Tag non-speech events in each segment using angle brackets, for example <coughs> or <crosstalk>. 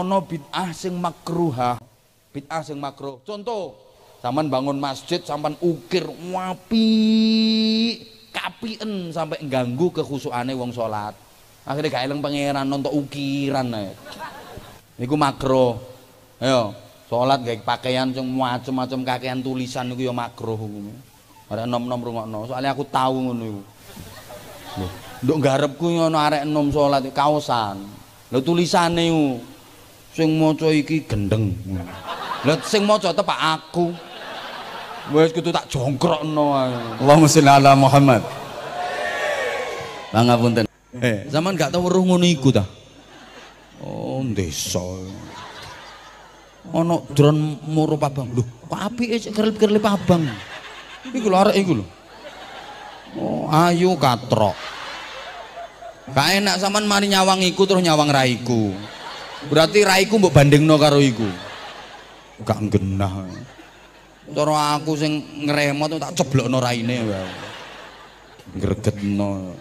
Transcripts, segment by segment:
ana bid'ah sing makruha. Bid'ah sing makruh. Contoh, sampean bangun masjid, sampean ukir wapi, kapien sampai ganggu kekhusuane wong salat. Akhirnya gak eleng pangeran nonton ukiran ae. Niku makruh. Ayo, salat gawe pakaian sing macem-macem kakean tulisan niku ya makruh. Arek enom-enom rungokno, soalnya aku tahu ngono iku. Nduk garepku ngono arek enom salat kaosan. Lho tulisane iku sing maca iki gendeng. Lah sing maca tepak aku. Wis kudu tak jongkrokno ae. Allahumma sholli ala Muhammad. Pangapunten. Eh, zaman gak tau weruh ngono iku ta? Oh, desa. Ana dron murup abang. Lho, kok apike sik kerlip-kerlip abang. Iku lho arek iku lho. Oh, ayo katrok. Gak enak sampean mari nyawang iku terus nyawang raiku. Berarti raiku mbok bandingno karo iku. Gak genah. Cara aku sing ngremot tak ceblokno raine wae. Gregetno.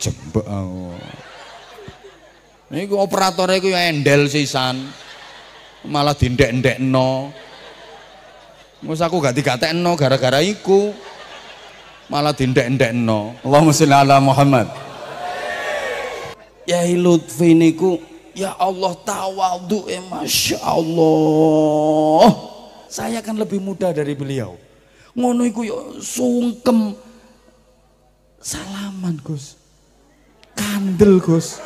Jembek aku. Niku operatore iku ya endel sisan. Malah dindek-ndekno. Mus aku gak digatekno gara-gara iku. Malah dindek-ndekno. Allahumma sholli ala Muhammad. Yai Lutfi niku ya Allah tawadhu eh Masya Allah. Saya kan lebih muda dari beliau. Ngono iku ya sungkem. Salaman Gus. Kandel Gus.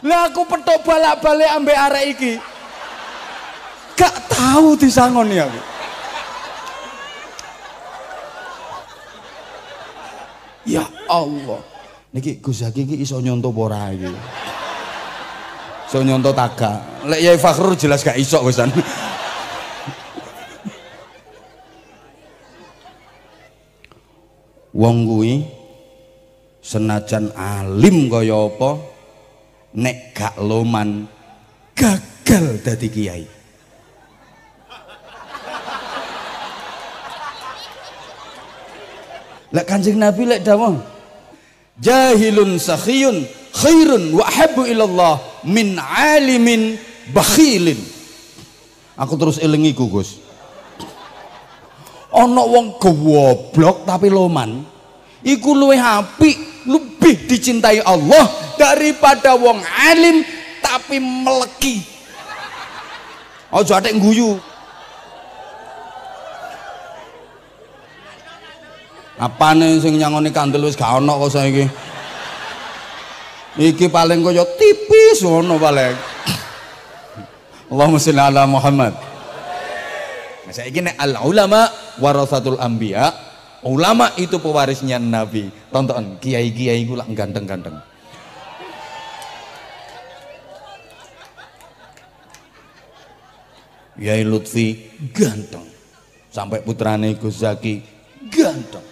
Lah aku petok balak-balik ambek arek iki. Gak tahu disangoni aku ya Allah niki Gus Zaki iki iso nyonto apa ora iki? Iso nyonto taga lek Yai Fakhrur jelas gak iso Gusan wong kuwi senajan alim kaya apa nek gak loman gagal dadi kiai. Lek kanjeng Nabi lek dawuh jahilun sakhiyun khairun wa habbu ilallah min alimin bakhilin. Aku terus elingiku Gus. Ana wong goblok tapi loman. Iku luwih apik lebih dicintai Allah daripada wong alim tapi meleki. Aja atek guyu apane sing nyangoni kandel wis gak ono kok saiki? Iki paling kaya tipis ngono paling. Allahumma sholli ala Muhammad. Nah, saiki nek al ulama warasatul anbiya ulama itu pewarisnya nabi. Tonton kiai-kiai ku lak ganteng-ganteng. Yai Lutfi ganteng. Sampai putrane Gus Zaki ganteng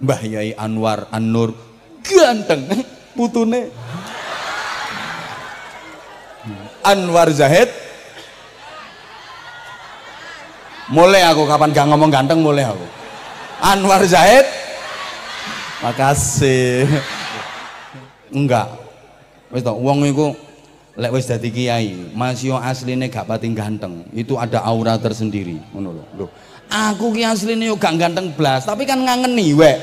Mbah Yai Anwar An-Nur. Ganteng putune. Anwar Zahid. Mulai aku kapan gak ngomong ganteng mulai aku. Anwar Zahid. Makasih. Enggak. Wis to wong iku lek wis dadi kiai masih asline gak pati ganteng. Itu ada aura tersendiri. Ngono lho aku ki asline yo gak ganteng blas tapi kan ngangeni wek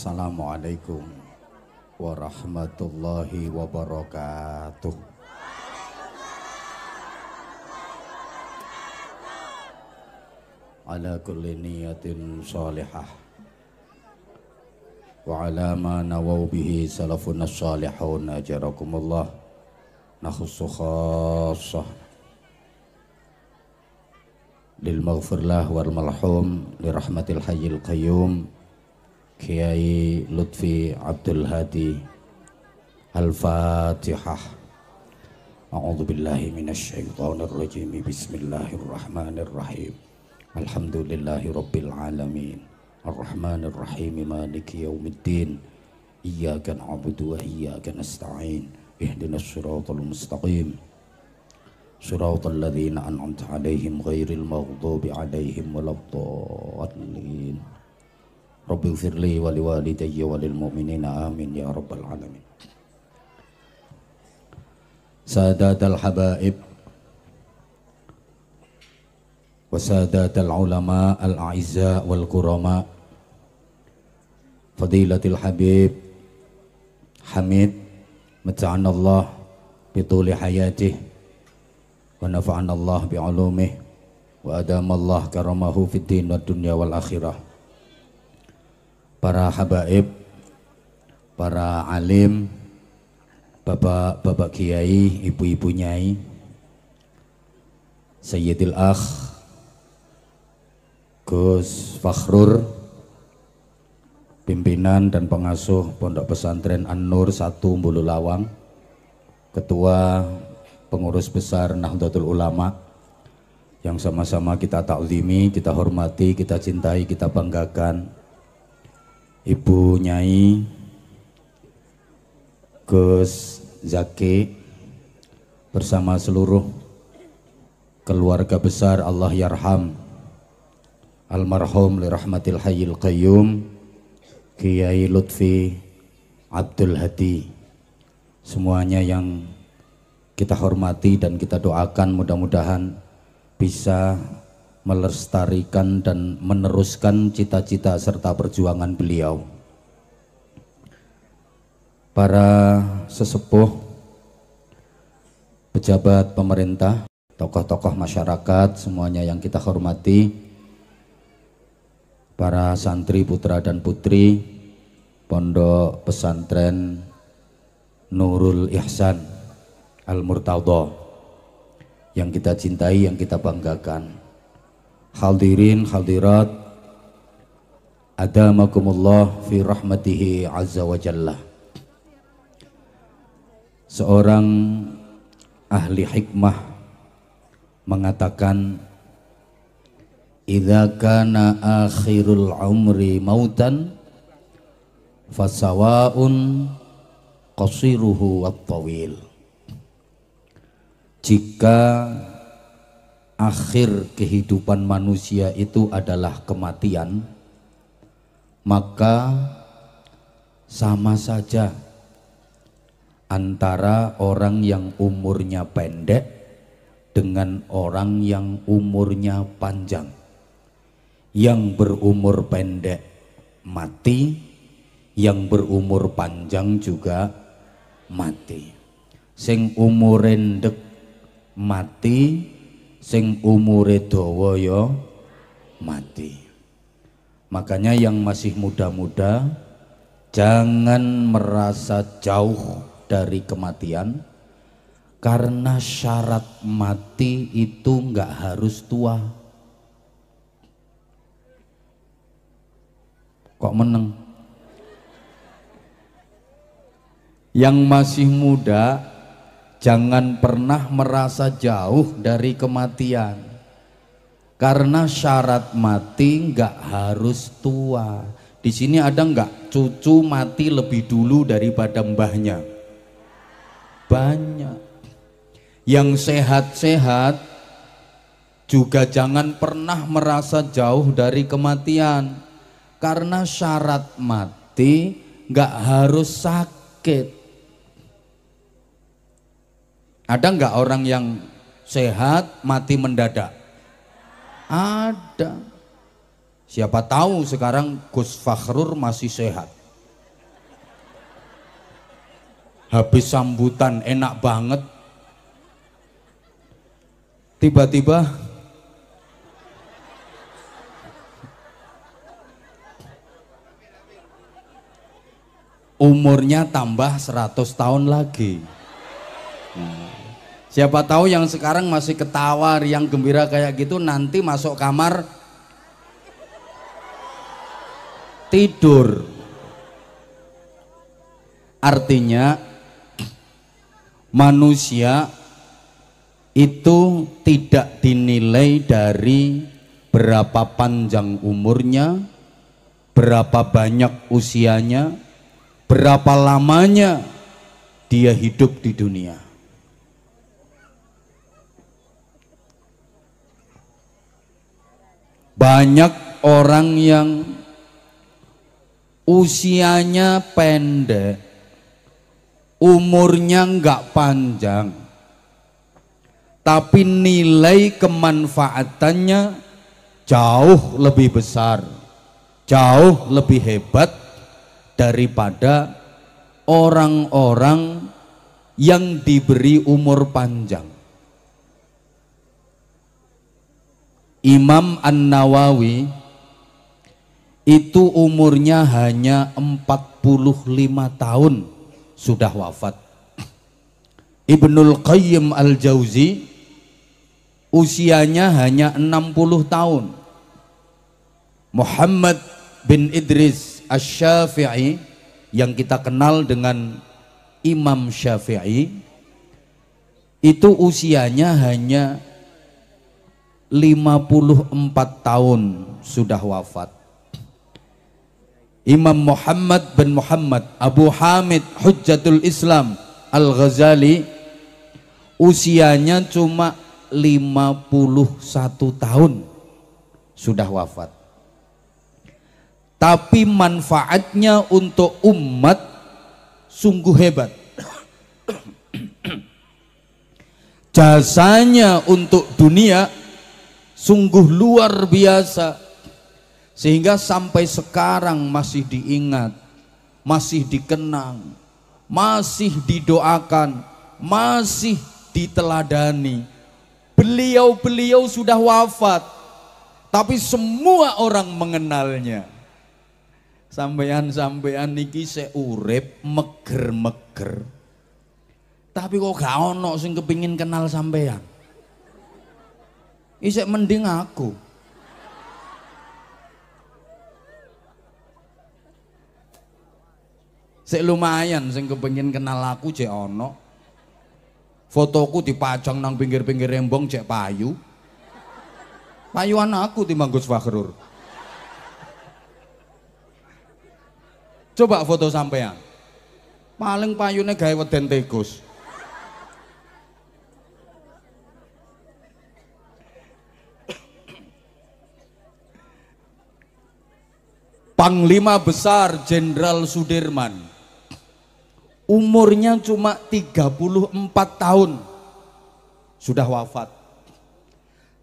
Assalamualaikum warahmatullahi wabarakatuh. Ala kulli niyatin salihah. Wa ala ma nawaw bihi salafun salihun ajarakumullah nakhussu khassah lil maghfirlah wal malhum li rahmatil hayyil qayyum Kiai Lutfi Abdul Hadi Al-Fatihah أعوذ بالله من الشيطان الرجيم بسم الله الرحمن الرحيم الحمد لله رب العالمين الرحمن الرحيم مالك يوم الدين إياك نعبد وإياك نستعين اهدنا الصراط المستقيم صراط الذين أنعمت عليهم غير المغضوب عليهم ولا الضالين رب اغفر لي ولوالدي وللمؤمنين آمين يا رب العالمين. سادات الحبائب وسادات العلماء الأعزاء والكرماء. فضيلة الحبيب حميد متعنا الله بطول حياته ونفعنا الله بعلومه وأدام الله كرمه في الدين والدنيا والآخرة. Para habaib, para alim, bapak-bapak kiai, ibu-ibu nyai, Sayyidil Akh, Gus Fakhrur, pimpinan dan pengasuh Pondok Pesantren An-Nur 1 Lawang, Ketua Pengurus Besar Nahdlatul Ulama, yang sama-sama kita taklimi, kita hormati, kita cintai, kita banggakan. Ibu Nyai, Gus Zaki bersama seluruh keluarga besar Allah Yarham almarhum li rahmatil hayyil qayyum Kiai Lutfi Abdul Hadi. Semuanya yang kita hormati dan kita doakan mudah-mudahan bisa melestarikan dan meneruskan cita-cita serta perjuangan beliau para sesepuh, pejabat pemerintah, tokoh-tokoh masyarakat, semuanya yang kita hormati, para santri putra dan putri, pondok pesantren Nurul Ihsan Al-Murtadha yang kita cintai, yang kita banggakan. Hadirin, hadirat, adamakumullah fi rahmatihi azza wa jalla. Seorang ahli hikmah mengatakan idza kana akhirul umri mautan fasawaun qasiruhu wat tawil. Jika akhir kehidupan manusia itu adalah kematian maka sama saja antara orang yang umurnya pendek dengan orang yang umurnya panjang. Yang berumur pendek mati, yang berumur panjang juga mati. Sing umur rendek mati, sing umure dawa ya mati. Makanya yang masih muda-muda jangan merasa jauh dari kematian karena syarat mati itu nggak harus tua kok meneng yang masih muda jangan pernah merasa jauh dari kematian karena syarat mati nggak harus tua di sini ada nggak cucu mati lebih dulu daripada mbahnya banyak. Yang sehat-sehat juga jangan pernah merasa jauh dari kematian. Karena syarat mati nggak harus sakit. Ada nggak orang yang sehat mati mendadak? Ada. Siapa tahu sekarang Gus Fakhrur masih sehat. habis sambutan enak banget tiba-tiba umurnya tambah 100 tahun lagi. Siapa tahu yang sekarang masih ketawa yang gembira kayak gitu nanti masuk kamar tidur artinya manusia itu tidak dinilai dari berapa panjang umurnya, berapa banyak usianya, berapa lamanya dia hidup di dunia. Banyak orang yang usianya pendek, umurnya nggak panjang, tapi nilai kemanfaatannya jauh lebih besar, jauh lebih hebat daripada orang-orang yang diberi umur panjang. Imam An-Nawawi itu umurnya hanya 45 tahun sudah wafat. Ibnul Qayyim Al-Jauzi usianya hanya 60 tahun. Muhammad bin Idris Asy-Syafi'i yang kita kenal dengan Imam Syafi'i itu usianya hanya 54 tahun sudah wafat. Imam Muhammad bin Muhammad Abu Hamid Hujjatul Islam Al-Ghazali usianya cuma 51 tahun sudah wafat. Tapi manfaatnya untuk umat sungguh hebat. <coughs> Jasanya untuk dunia sungguh luar biasa. Sehingga sampai sekarang masih diingat masih dikenang masih didoakan masih diteladani. Beliau-beliau sudah wafat tapi semua orang mengenalnya. Sampean-sampean niki seurip meger-meger. Tapi kok gak ono sing kepingin kenal sampean Isek mending aku. Sik lumayan sing kepengin kenal aku cek ono. Fotoku dipajang nang pinggir-pinggir rembong cek payu. Payuan aku timbang Gus Fakhrur. Coba foto sampean. Paling payune gawe weden tegus. Panglima Besar Jenderal Sudirman. Umurnya cuma 34 tahun. Sudah wafat.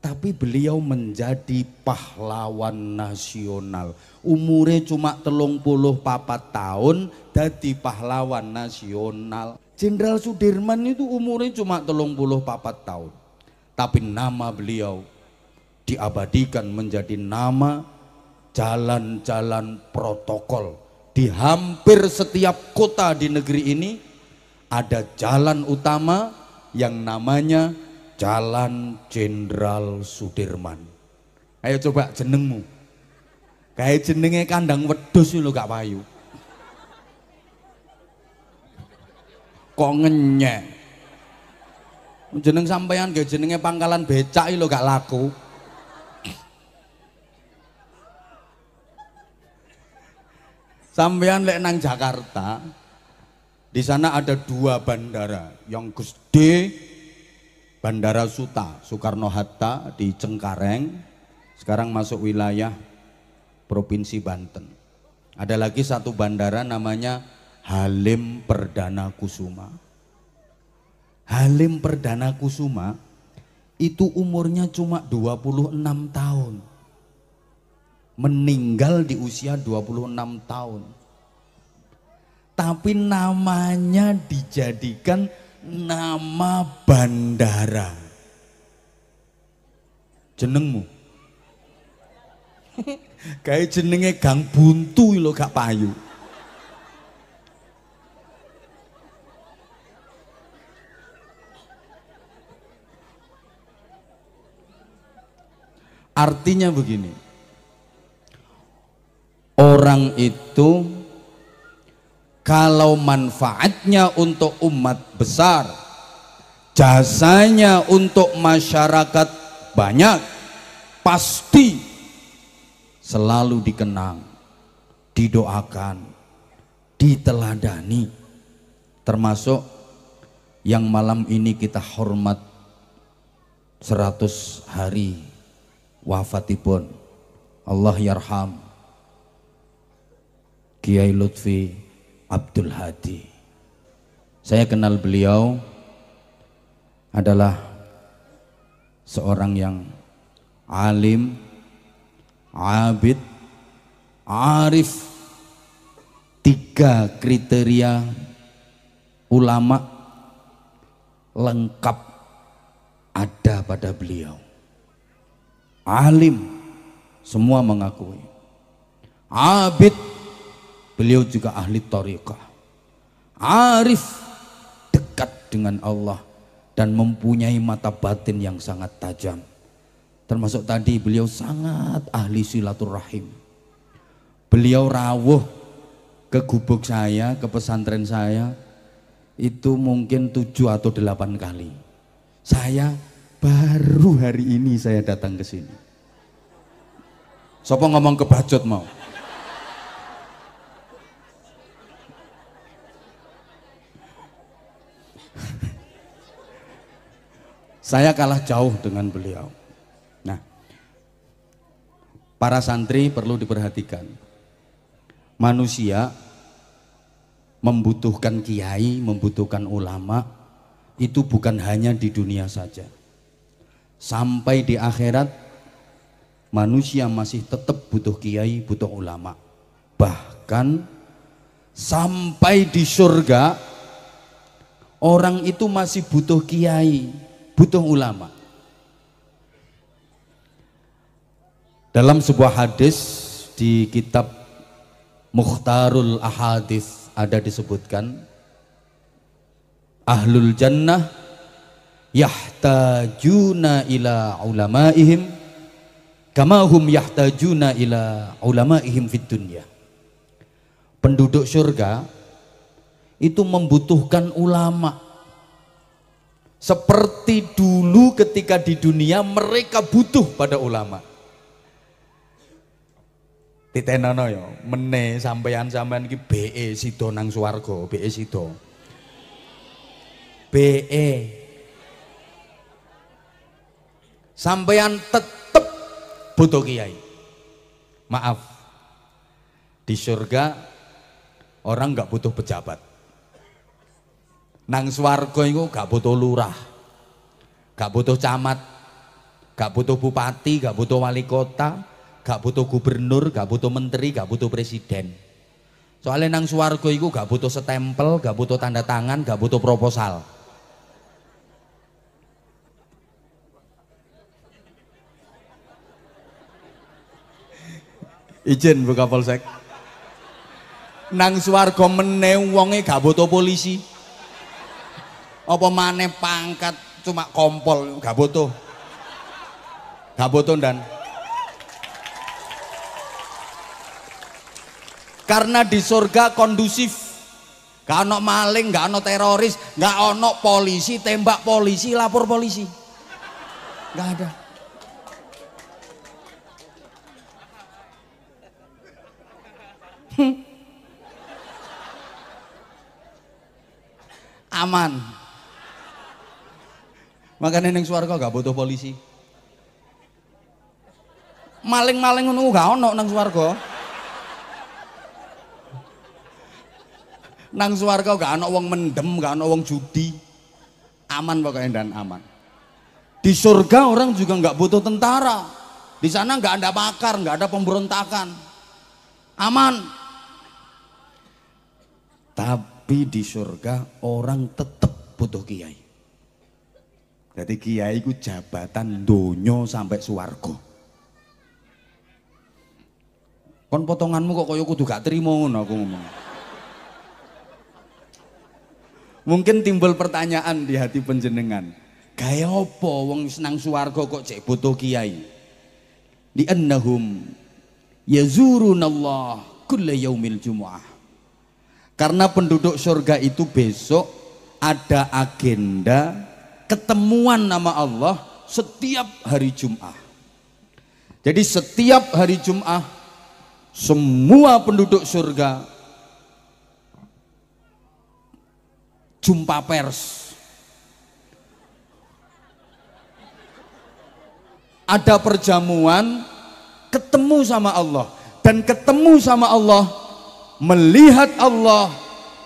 Tapi beliau menjadi pahlawan nasional. Umurnya cuma telung puluh papat tahun jadi pahlawan nasional. Jenderal Sudirman itu umurnya cuma telung puluh papat tahun. Tapi nama beliau diabadikan menjadi nama jalan-jalan protokol di hampir setiap kota di negeri ini ada jalan utama yang namanya Jalan Jenderal Sudirman. Ayo coba jenengmu. Kayak jenenge kandang wedus lo gak payu. Kok ngenyek. Jeneng sampean gak jenenge pangkalan becak lo gak laku. Sampean lek nang Jakarta, di sana ada dua bandara, yang gede Bandara Suta, Soekarno Hatta di Cengkareng, sekarang masuk wilayah Provinsi Banten. Ada lagi satu bandara namanya Halim Perdana Kusuma. Halim Perdana Kusuma itu umurnya cuma 26 tahun meninggal di usia 26 tahun. Tapi namanya dijadikan nama bandara. Jenengmu. <laughs> Kayak jenenge Gang Buntu lo gak payu. Artinya begini, orang itu kalau manfaatnya untuk umat besar jasanya untuk masyarakat banyak pasti selalu dikenang didoakan diteladani. Termasuk yang malam ini kita hormat 100 hari wafatipun. Allah yarham Kiai Lutfi Abdul Hadi saya kenal beliau adalah seorang yang alim abid arif tiga kriteria ulama lengkap ada pada beliau. Alim, semua mengakui. Abid, beliau juga ahli tariqah. Arif, dekat dengan Allah dan mempunyai mata batin yang sangat tajam. Termasuk tadi beliau sangat ahli silaturahim. Beliau rawuh ke gubuk saya, ke pesantren saya, itu mungkin tujuh atau delapan kali. Saya baru hari ini saya datang ke sini. Sopo ngomong kebajot mau? Saya kalah jauh dengan beliau. Nah, para santri perlu diperhatikan. Manusia membutuhkan kiai, membutuhkan ulama, itu bukan hanya di dunia saja. Sampai di akhirat, manusia masih tetap butuh kiai, butuh ulama. Bahkan sampai di surga, orang itu masih butuh kiai, butuh ulama. Dalam sebuah hadis di kitab Mukhtarul Ahadith ada disebutkan ahlul jannah yahtajuna ila ulamaihim kama hum yahtajuna ila ulamaihim fid dunya penduduk surga itu membutuhkan ulama seperti dulu ketika di dunia mereka butuh pada ulama. Titenono ya mene sampean-sampean iki BE sida nang swarga BE sida BE sampean tetep butuh kiai. Maaf. Di surga orang nggak butuh pejabat nang swarga itu gak butuh lurah gak butuh camat gak butuh bupati gak butuh wali kota gak butuh gubernur, gak butuh menteri, gak butuh presiden. Soalnya nang suwargo itu gak butuh setempel, gak butuh tanda tangan, gak butuh proposal. Izin buka polsek. Nang suwargo meneh wonge gak butuh polisi. Apa maneh pangkat cuma kompol gak butuh. Gak butuh dan Karena di surga kondusif. Gak ono maling, gak ono teroris, gak ono polisi, tembak polisi, lapor polisi. Gak ada. Aman. Makanya neng suarga gak butuh polisi. Maling-maling ngono gak ono nang swarga. nang swarga gak ana wong mendem, gak ana wong judi. Aman pokoknya dan aman. Di surga orang juga nggak butuh tentara. Di sana nggak ada makar, nggak ada pemberontakan. Aman. Tapi di surga orang tetap butuh kiai. Jadi kiai ku jabatan donyo sampai suwargo. Kon potonganmu kok koyo kudu gak terima ngono aku ngomong. Mungkin timbul pertanyaan di hati penjenengan. Gaya apa wong senang suwargo kok cek butuh kiai? Di annahum yazurunallah kulla yaumil jumu'ah. Karena penduduk surga itu besok ada agenda ketemuan nama Allah setiap hari Jumat. Jadi setiap hari Jumat semua penduduk surga jumpa pers. Ada perjamuan ketemu sama Allah dan ketemu sama Allah melihat Allah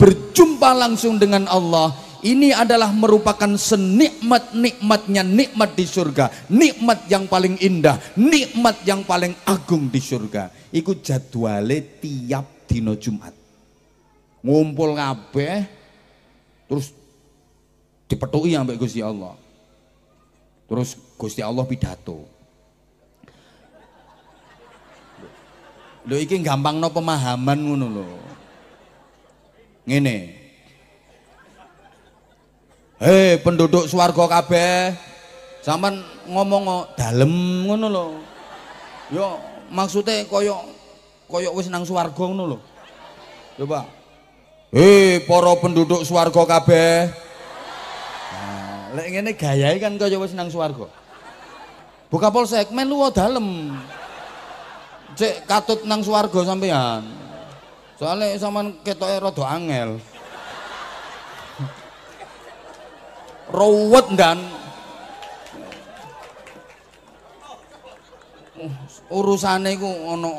berjumpa langsung dengan Allah ini adalah merupakan senikmat-nikmatnya nikmat di surga. Nikmat yang paling indah. Nikmat yang paling agung di surga. Ikut jadwale tiap dino Jumat. Ngumpul kabeh terus dipetui sampai Gusti Allah. Terus Gusti Allah pidato. Lho iki gampang no pemahaman ngono lho. Ngene. Hei penduduk swarga kabeh, sampean ngomong dalem ngono lho. Yo maksudnya koyo koyo wis nang swarga ngono lho. Coba. Hei para penduduk swarga kabeh. Nah, lek ngene gayahe kan kaya wis nang swarga. Buka polsek melu dalem cek katut nang swarga sampean. Soalnya sampean ketoke rada angel. Ruwet kan. Urusane iku ana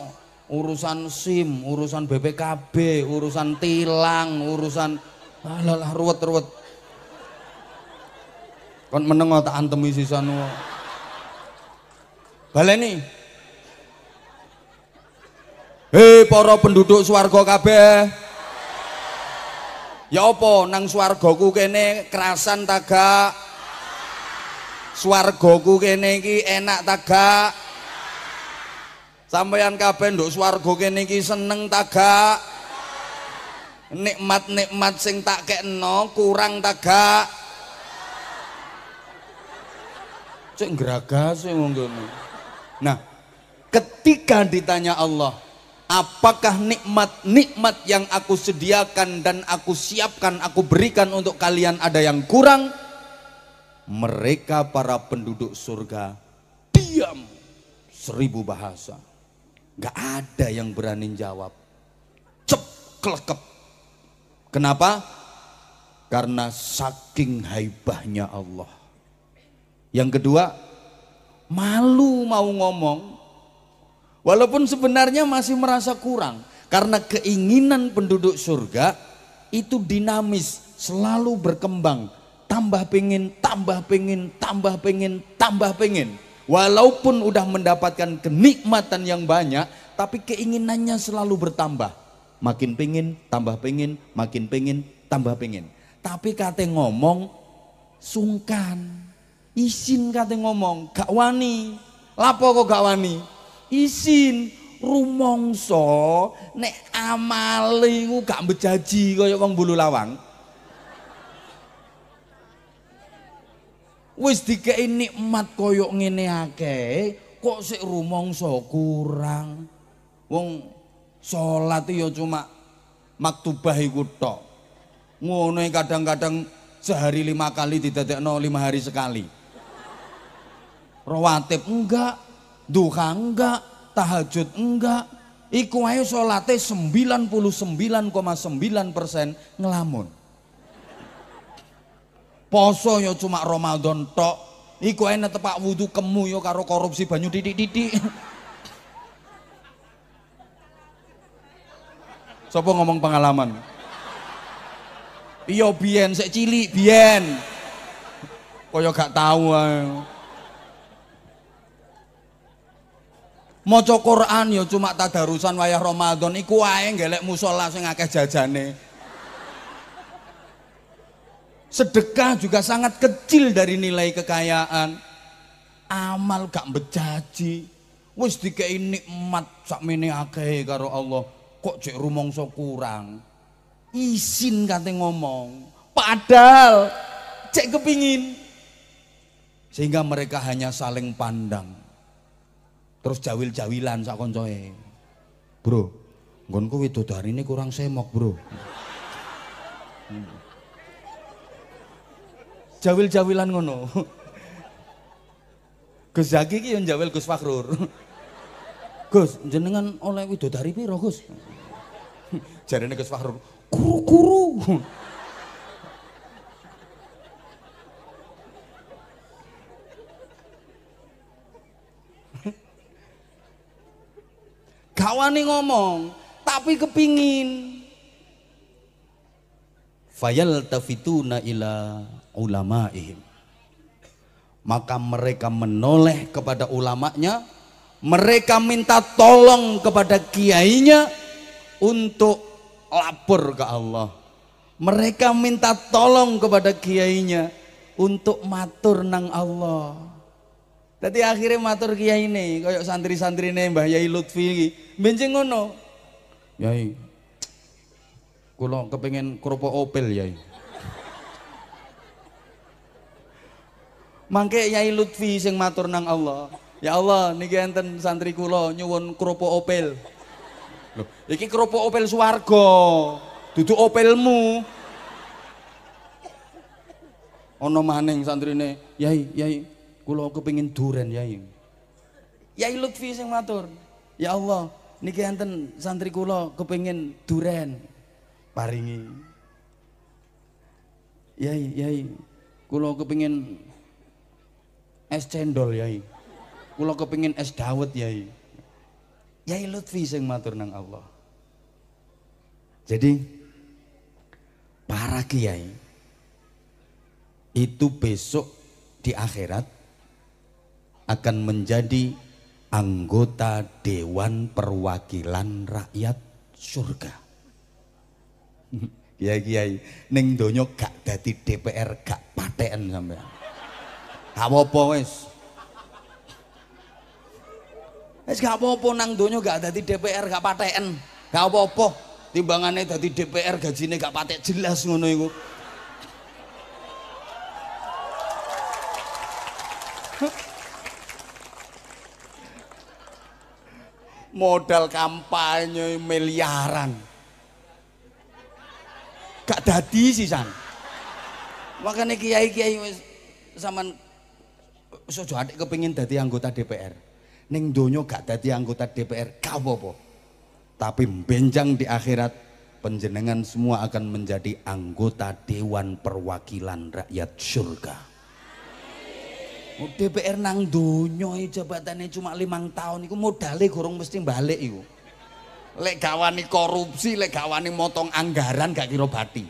urusan SIM, urusan BPKB, urusan tilang, urusan alah ruwet-ruwet. Kon meneng tak antemi sisan. Baleni. Hei para penduduk swarga kabeh. Ya apa nang swargaku kene kerasan ta gak? Swargaku kene iki enak ta gak? Sampeyan kabeh nduk swarga kene iki seneng ta gak? Nikmat-nikmat sing tak kekno kurang ta gak? Cek gragas wong Nah, ketika ditanya Allah, apakah nikmat-nikmat yang aku sediakan dan aku siapkan, aku berikan untuk kalian ada yang kurang? Mereka para penduduk surga diam seribu bahasa. Gak ada yang berani jawab. Cep, kelekep. Kenapa? Karena saking haibahnya Allah. Yang kedua, malu mau ngomong Walaupun sebenarnya masih merasa kurang karena keinginan penduduk surga itu dinamis, selalu berkembang, tambah pengen, tambah pengen, tambah pengen, tambah pengen. Walaupun udah mendapatkan kenikmatan yang banyak, tapi keinginannya selalu bertambah. Makin pengen, tambah pengen, makin pengen, tambah pengen. Tapi kata ngomong, sungkan. Isin kata ngomong, gak wani. Lapo kok gak wani? Isin rumongso nek amale iku gak bejaji kaya wong bulu lawang. Wis dikei nikmat kaya ngene akeh kok sik rumongso kurang? Wong salat ya cuma maktubah iku tok. Ngono kadang-kadang sehari lima kali didadekno lima hari sekali. Rawatib enggak duha enggak, tahajud enggak. Iku ae salate 99,9 persen ngelamun. Poso ya cuma Ramadan tok. Iku ae tepak wudu kemu yo karo korupsi banyu didik-didik. Sopo ngomong pengalaman? Iya biyen sik cilik biyen. Kaya gak tahu ae. Maca Quran ya cuma tadarusan wayah Ramadan iku wae ngelek musala sing akeh jajane. Sedekah juga sangat kecil dari nilai kekayaan. Amal gak bejaji wis dikei nikmat sakmene akeh karo Allah. Kok cek rumangsa kurang? Isin kate ngomong. Padahal cek kepingin. Sehingga mereka hanya saling pandang terus jawil-jawilan sak koncoe. Bro, nggonku ini kurang semok, Bro. jawil-jawilan ngono. Gus Zaki ki yang jawil Gus Fakhrur. Gus, jenengan oleh widodari piro, Gus? Jarene Gus Fakhrur, kuru-kuru. Gawani ngomong, tapi kepingin. Fayal tafituna ila ulamaihim. Maka mereka menoleh kepada ulamanya, mereka minta tolong kepada kiainya untuk lapor ke Allah. Mereka minta tolong kepada kiainya untuk matur nang Allah. Tadi akhirnya matur kiai ini, kayak santri-santri ini Mbah Yai Lutfi ini, benjing ngono. Yai, kulo kepengen kropo opel Yai. Mangke Yai Lutfi sing matur nang Allah. Ya Allah, niki enten santri kulo nyuwun kropo opel. Loh, iki kropo opel swarga, duduk opelmu. Ono maning santrine, Yai, Yai, kula kepengin duren Yai. Yai Lutfi sing matur. Ya Allah, niki enten santri kula kepengin duren. Paringi. Yai, Yai, kula kepengin es cendol Yai. Kula kepengin es dawet Yai. Yai Lutfi sing matur nang Allah. Jadi para kiai itu besok di akhirat akan menjadi anggota Dewan Perwakilan Rakyat Surga. <laughs> Kiai kiai, ning donya gak dadi DPR gak paten sampean. Gak apa-apa wis. Wis gak apa-apa nang donya gak dadi DPR gak paten. Gak apa-apa. Timbangane dadi DPR gajine gak patek jelas ngono iku. <laughs> modal kampanye miliaran. Gak dadi sih san makanya kiai kiai zaman sojo adik kepingin dadi anggota DPR ning donyo gak dadi anggota DPR gak apa-apa. Tapi benjang di akhirat penjenengan semua akan menjadi anggota Dewan Perwakilan Rakyat Surga DPR nang donya jabatannya cuma limang tahun iku modalnya gorong mesti balik iku. Lek gawani korupsi, lek gawani motong anggaran gak kira bati.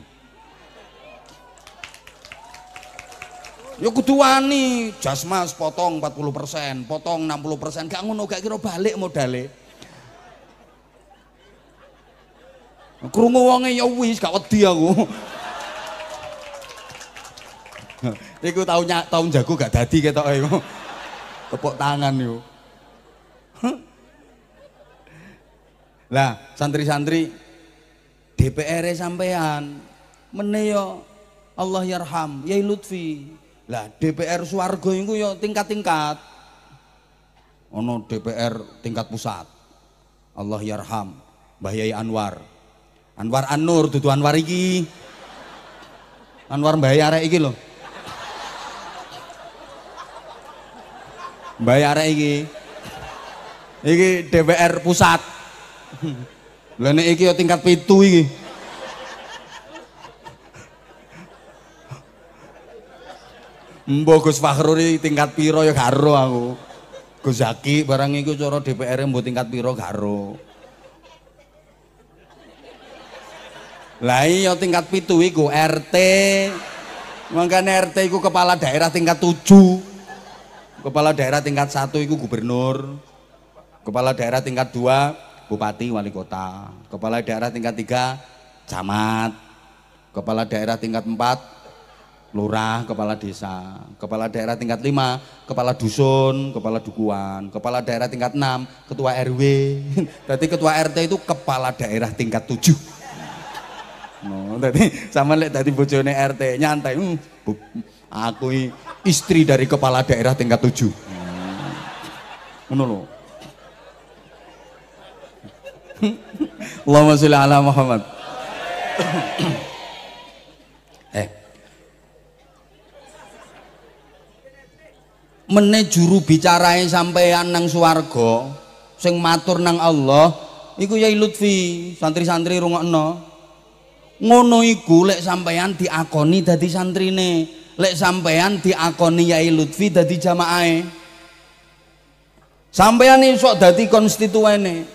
Ya kudu wani, jasmas potong 40%, potong 60%, gak ngono gak kira balik modalnya. Krungu wonge ya wis gak wedi aku. <laughs> Iku tahun tahun jago gak dadi ketok iku. Tepuk tangan yo. <laughs> Lah, santri-santri DPR sampean mene yo Allah yarham, Yai Lutfi. Lah, DPR swarga iku yo tingkat-tingkat. Ono DPR tingkat pusat. Allah yarham, Mbah Anwar. Anwar Anur dudu Anwar iki. Anwar Mbah Yai arek. Bayar iki iki DPR pusat lha nek iki ya tingkat pitu iki Mbok Gus Fakhruri tingkat piro ya garo aku. Gus Zaki barang iku cara DPR mbok tingkat piro garo. Lah iya tingkat pitu iku RT. Mangkane RT iku kepala daerah tingkat 7. Kepala daerah tingkat 1 iku gubernur. Kepala daerah tingkat 2 bupati wali kota. Kepala daerah tingkat 3 camat. Kepala daerah tingkat 4 lurah, kepala desa, kepala daerah tingkat 5, kepala dusun, kepala dukuan, kepala daerah tingkat 6, ketua RW. Berarti <laughs> ketua RT itu kepala daerah tingkat 7. <laughs> No, tadi sama lihat tadi bojone RT nyantai. Hmm, aku istri dari kepala daerah tingkat 7. Hmm. Ngono lho. Allahumma sholli ala Muhammad. eh, mene juru bicarae sampean nang swarga sing matur nang Allah iku Yai Lutfi santri-santri rungokno ngono iku lek sampean diakoni dadi santrine lek sampean diakoni Yai Lutfi dadi jamaahe sampean iso dadi konstituene.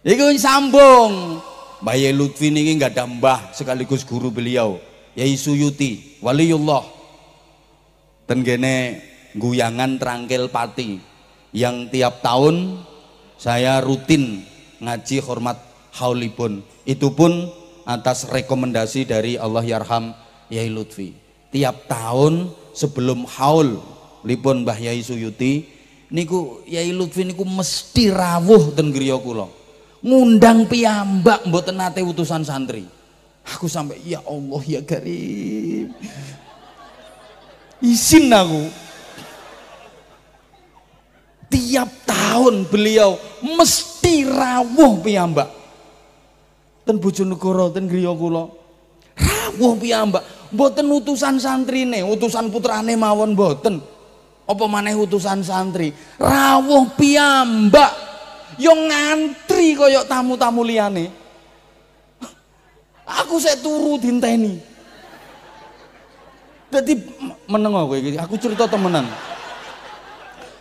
Iku sambung. Mbah Yai Lutfi niki nggak ada mbah sekaligus guru beliau Yai Suyuti waliullah. Dan gene guyangan Trangkil Pati yang tiap tahun saya rutin ngaji hormat haulipun. Itu pun atas rekomendasi dari Allah Yarham Yai Lutfi tiap tahun sebelum haul lipun Mbah Yai Suyuti niku Yai Lutfi niku mesti rawuh ten griya kula. Ngundang piyambak mboten nate utusan santri. Aku sampai ya Allah ya Karim. Izin aku. Tiap tahun beliau mesti rawuh piyambak. Ten bojonegoro ten griya kula. Rawuh piyambak mboten utusan santrine utusan putrane mawon mboten apa maneh utusan santri? Rawuh piyambak. Yo ngantri kaya tamu-tamu liyane. Aku saya turu dinteni. Jadi meneng aku aku cerita temenan.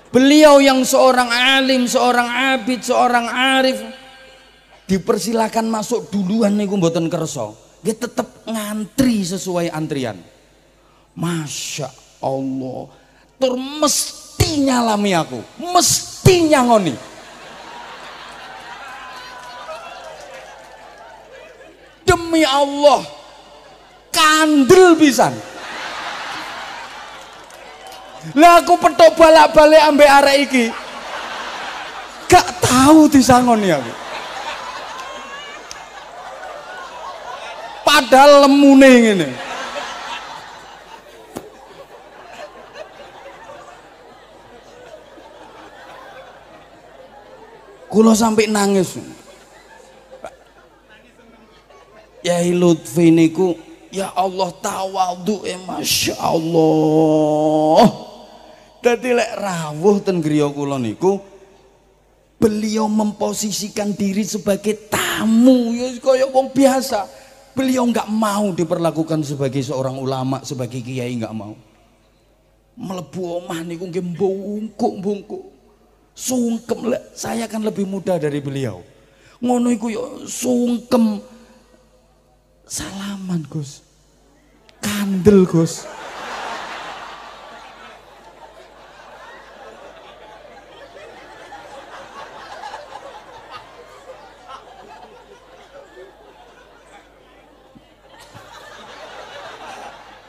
Beliau yang seorang alim, seorang abid, seorang arif dipersilakan masuk duluan nih mboten kerso. Dia tetap ngantri sesuai antrian. Masya Allah. Tur mesti nyalami aku, mesti nyangoni. Demi Allah, kandel pisan. Lah aku petok balak-balik ambek arek iki. Gak tahu disangoni aku. Padahal lemune ngene. Kulo sampai nangis. Ya Lutfi niku ya Allah tawadhu e Masya Allah Dadi lek rawuh ten griya kula niku beliau memposisikan diri sebagai tamu ya kaya wong biasa. Beliau nggak mau diperlakukan sebagai seorang ulama, sebagai kiai nggak mau. Melebu omah niku nggih bungkuk-bungkuk. Sungkem lek saya kan lebih muda dari beliau. Ngono iku ya sungkem. Salaman Gus. Kandel Gus.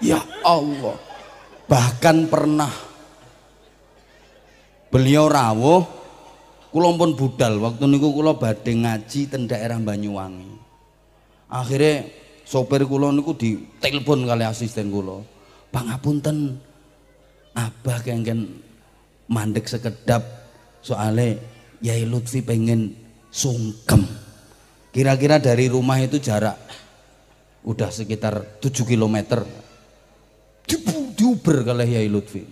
Ya Allah. Bahkan pernah beliau rawuh kula pun budal waktu niku kula badhe ngaji ten daerah Banyuwangi. Akhirnya sopir kula niku ditelepon kali asisten kula. Pangapunten Abah kengken mandek sekedap soalnya Yai Lutfi pengen sungkem. Kira-kira dari rumah itu jarak udah sekitar 7 kilometer diuber kalau Yai Lutfi.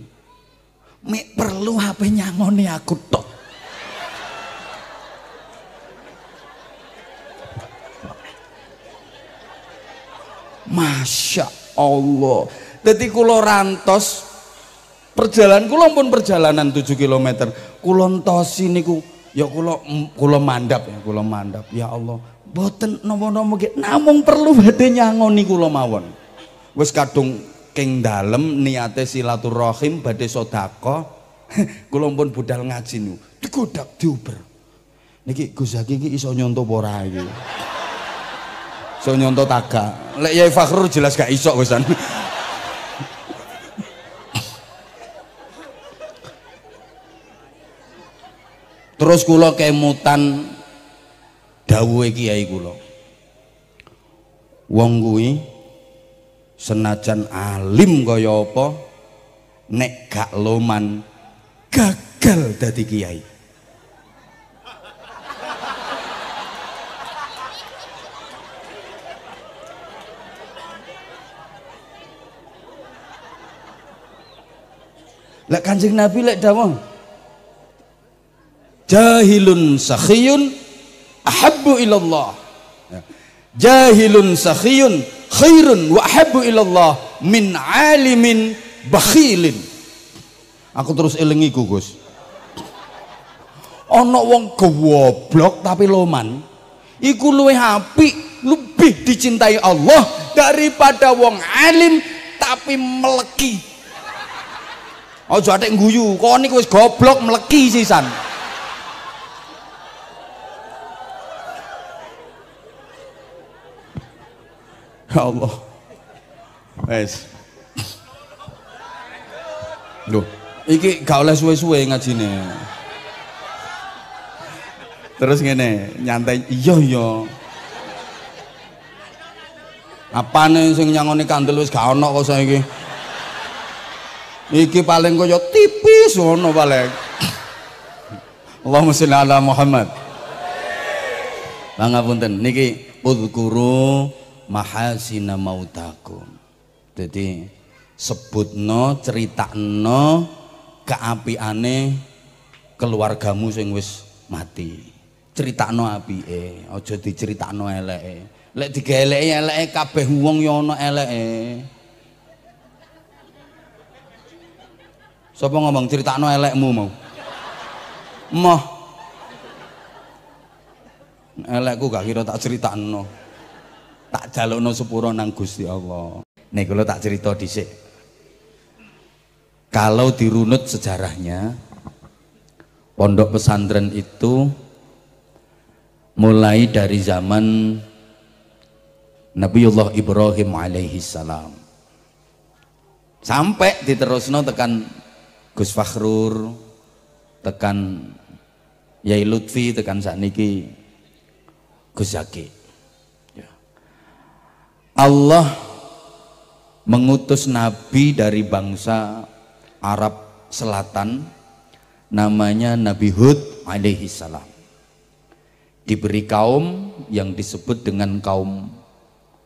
Mek perlu HP nyangoni aku tok. Masya Allah. Jadi kulo rantos perjalanan kulo pun perjalanan 7 km kulo ini ku ya kulo kulo mandap ya kulo mandap. Ya Allah boten nopo-nopo namung perlu <laughs> badhe nyangoni kulo mawon. Wis kadung saking dalem niate silaturahim badhe sedekah <laughs> kula pun budal ngaji niku digodak diuber. Niki Gus Zaki iki iso nyonto apa ora iki? Iso nyonto taga lek Yai Fakhrur jelas gak iso wisan <laughs> terus kula kemutan dawuhe kiai kula. Wong kuwi senajan alim kaya apa nek gak loman gagal dadi kiai lek kanjeng nabi lek dawuh jahilun sakhiyun ahabbu ilallah ya. jahilun sakhiyun khairun wa ahabbu ilallah min alimin bakhilin. Aku terus elingi Gus. Ana wong goblok tapi loman. Iku luwih apik lebih dicintai Allah daripada wong alim tapi meleki. Aja atik guyu kok niku wis goblok meleki sisan Ya Allah. Wes. Iki gak oleh suwe-suwe ngajine. Terus ngene, nyantai iya iya. Apane sing nyangoni kandel wis gak ono kok saiki. Iki paling kaya tipis ngono paling. Allahumma sholli ala Muhammad. Pangapunten niki udhkuru mahasina mautakum. Jadi sebutno critakno keapiane keluargamu sing wis mati. Critakno apike aja diceritakno eleke. Lek digeleki eleke kabeh wong ya ana eleke. Sapa ngomong critakno elekmu mau? Moh. Elekku gak kira tak critakno tak jalukno sepuro nang Gusti Allah. Nih kalau tak cerita dhisik. Kalau dirunut sejarahnya, pondok pesantren itu mulai dari zaman Nabiullah Ibrahim alaihi salam sampai diterusno tekan Gus Fakhrur tekan Yai Lutfi tekan sakniki Gus Zaki Allah mengutus nabi dari bangsa Arab Selatan namanya Nabi Hud alaihi salam. Diberi kaum yang disebut dengan kaum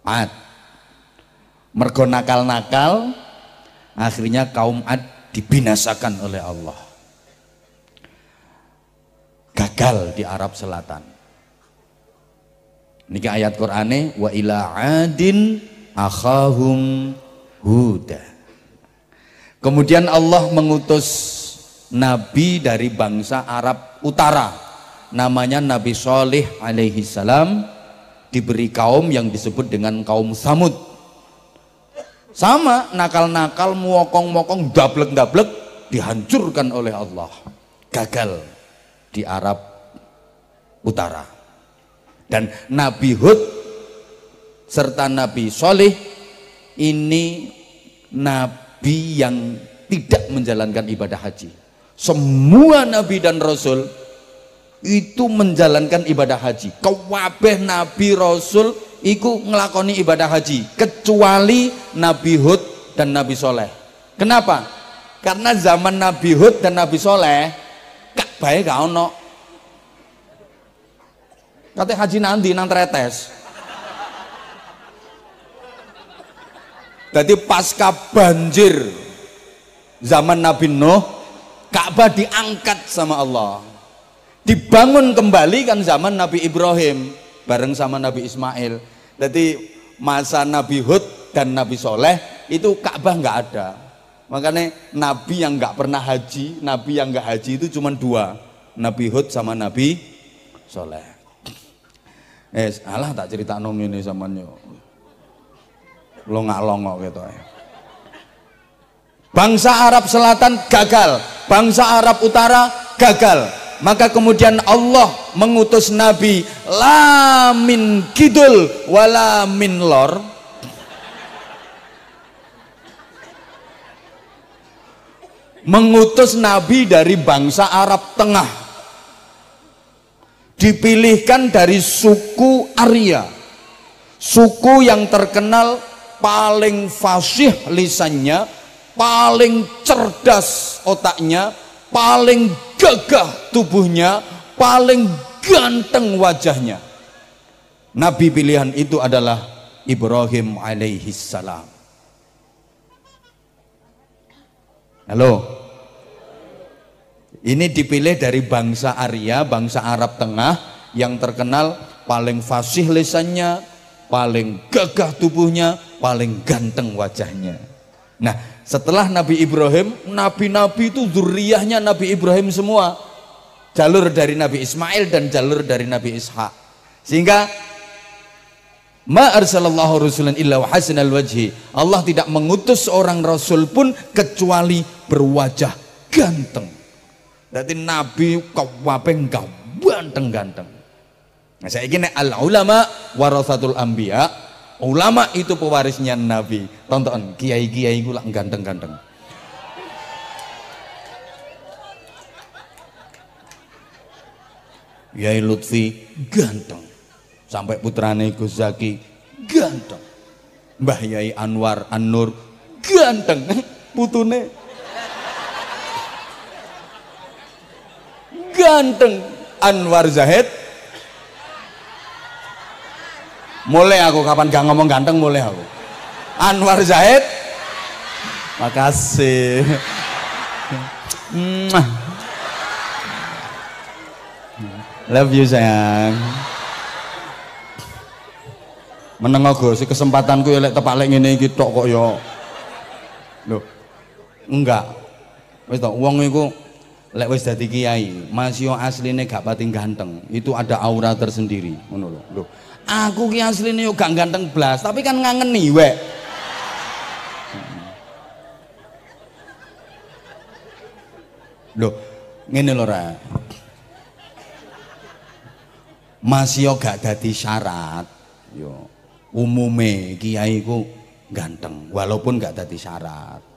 Ad. Mergo nakal-nakal akhirnya kaum Ad dibinasakan oleh Allah. Gagal di Arab Selatan Niki ayat Qur'ane wa ila adin akhahum huda. Kemudian Allah mengutus nabi dari bangsa Arab Utara. Namanya Nabi Soleh alaihi salam. Diberi kaum yang disebut dengan kaum Samud. Sama nakal-nakal muokong-muokong dablek-dablek dihancurkan oleh Allah. Gagal di Arab Utara dan Nabi Hud serta Nabi Soleh ini Nabi yang tidak menjalankan ibadah haji. Semua Nabi dan Rasul itu menjalankan ibadah haji. Kewabeh Nabi Rasul itu ngelakoni ibadah haji kecuali Nabi Hud dan Nabi Soleh. Kenapa? karena zaman Nabi Hud dan Nabi Soleh baik gak Katanya haji nanti nang tretes. Jadi pasca banjir zaman Nabi Nuh, Ka'bah diangkat sama Allah. Dibangun kembali kan zaman Nabi Ibrahim bareng sama Nabi Ismail. Jadi masa Nabi Hud dan Nabi Soleh itu Ka'bah nggak ada. Makanya Nabi yang nggak pernah haji, Nabi yang nggak haji itu cuma dua, Nabi Hud sama Nabi Soleh. Eh, alah tak cerita nong ini zaman yo. Lo nggak longok gitu ya. Bangsa Arab Selatan gagal, bangsa Arab Utara gagal. Maka kemudian Allah mengutus Nabi lamin kidul wala min lor. Mengutus Nabi dari bangsa Arab Tengah dipilihkan dari suku Arya. Suku yang terkenal paling fasih lisannya paling cerdas otaknya paling gagah tubuhnya paling ganteng wajahnya. Nabi pilihan itu adalah Ibrahim alaihi salam Halo Ini dipilih dari bangsa Arya, bangsa Arab Tengah yang terkenal paling fasih lisannya, paling gagah tubuhnya, paling ganteng wajahnya. Nah, setelah Nabi Ibrahim, nabi-nabi itu zuriyahnya Nabi Ibrahim semua. Jalur dari Nabi Ismail dan jalur dari Nabi Ishak. Sehingga Ma arsalallahu wajhi. Allah tidak mengutus seorang rasul pun kecuali berwajah ganteng. Jadi nabi kabeh ganteng-ganteng. Nah, saya ingin al ulama warasatul anbiya. Ulama itu pewarisnya nabi. Tonton kiai-kiai gula ganteng-ganteng. Kiai Lutfi ganteng sampai putrane Gus Zaki ganteng Mbah Yai Anwar An-Nur ganteng putune ganteng Anwar Zahid. Mulai aku kapan gak ngomong ganteng mulai aku. Anwar Zahid. Makasih. Love you sayang. Meneng si kesempatanku ya lek tepak lek ngene iki kok ya. Lho enggak. Wis to wong iku lek wis dadi kiai masih asline gak pati ganteng. Itu ada aura tersendiri ngono lho. Aku ki asline yo gak ganteng blas tapi kan ngangeni wek. Lho ngene lho ra. Masih gak dadi syarat yo. Umume kiai ku ganteng walaupun gak dadi syarat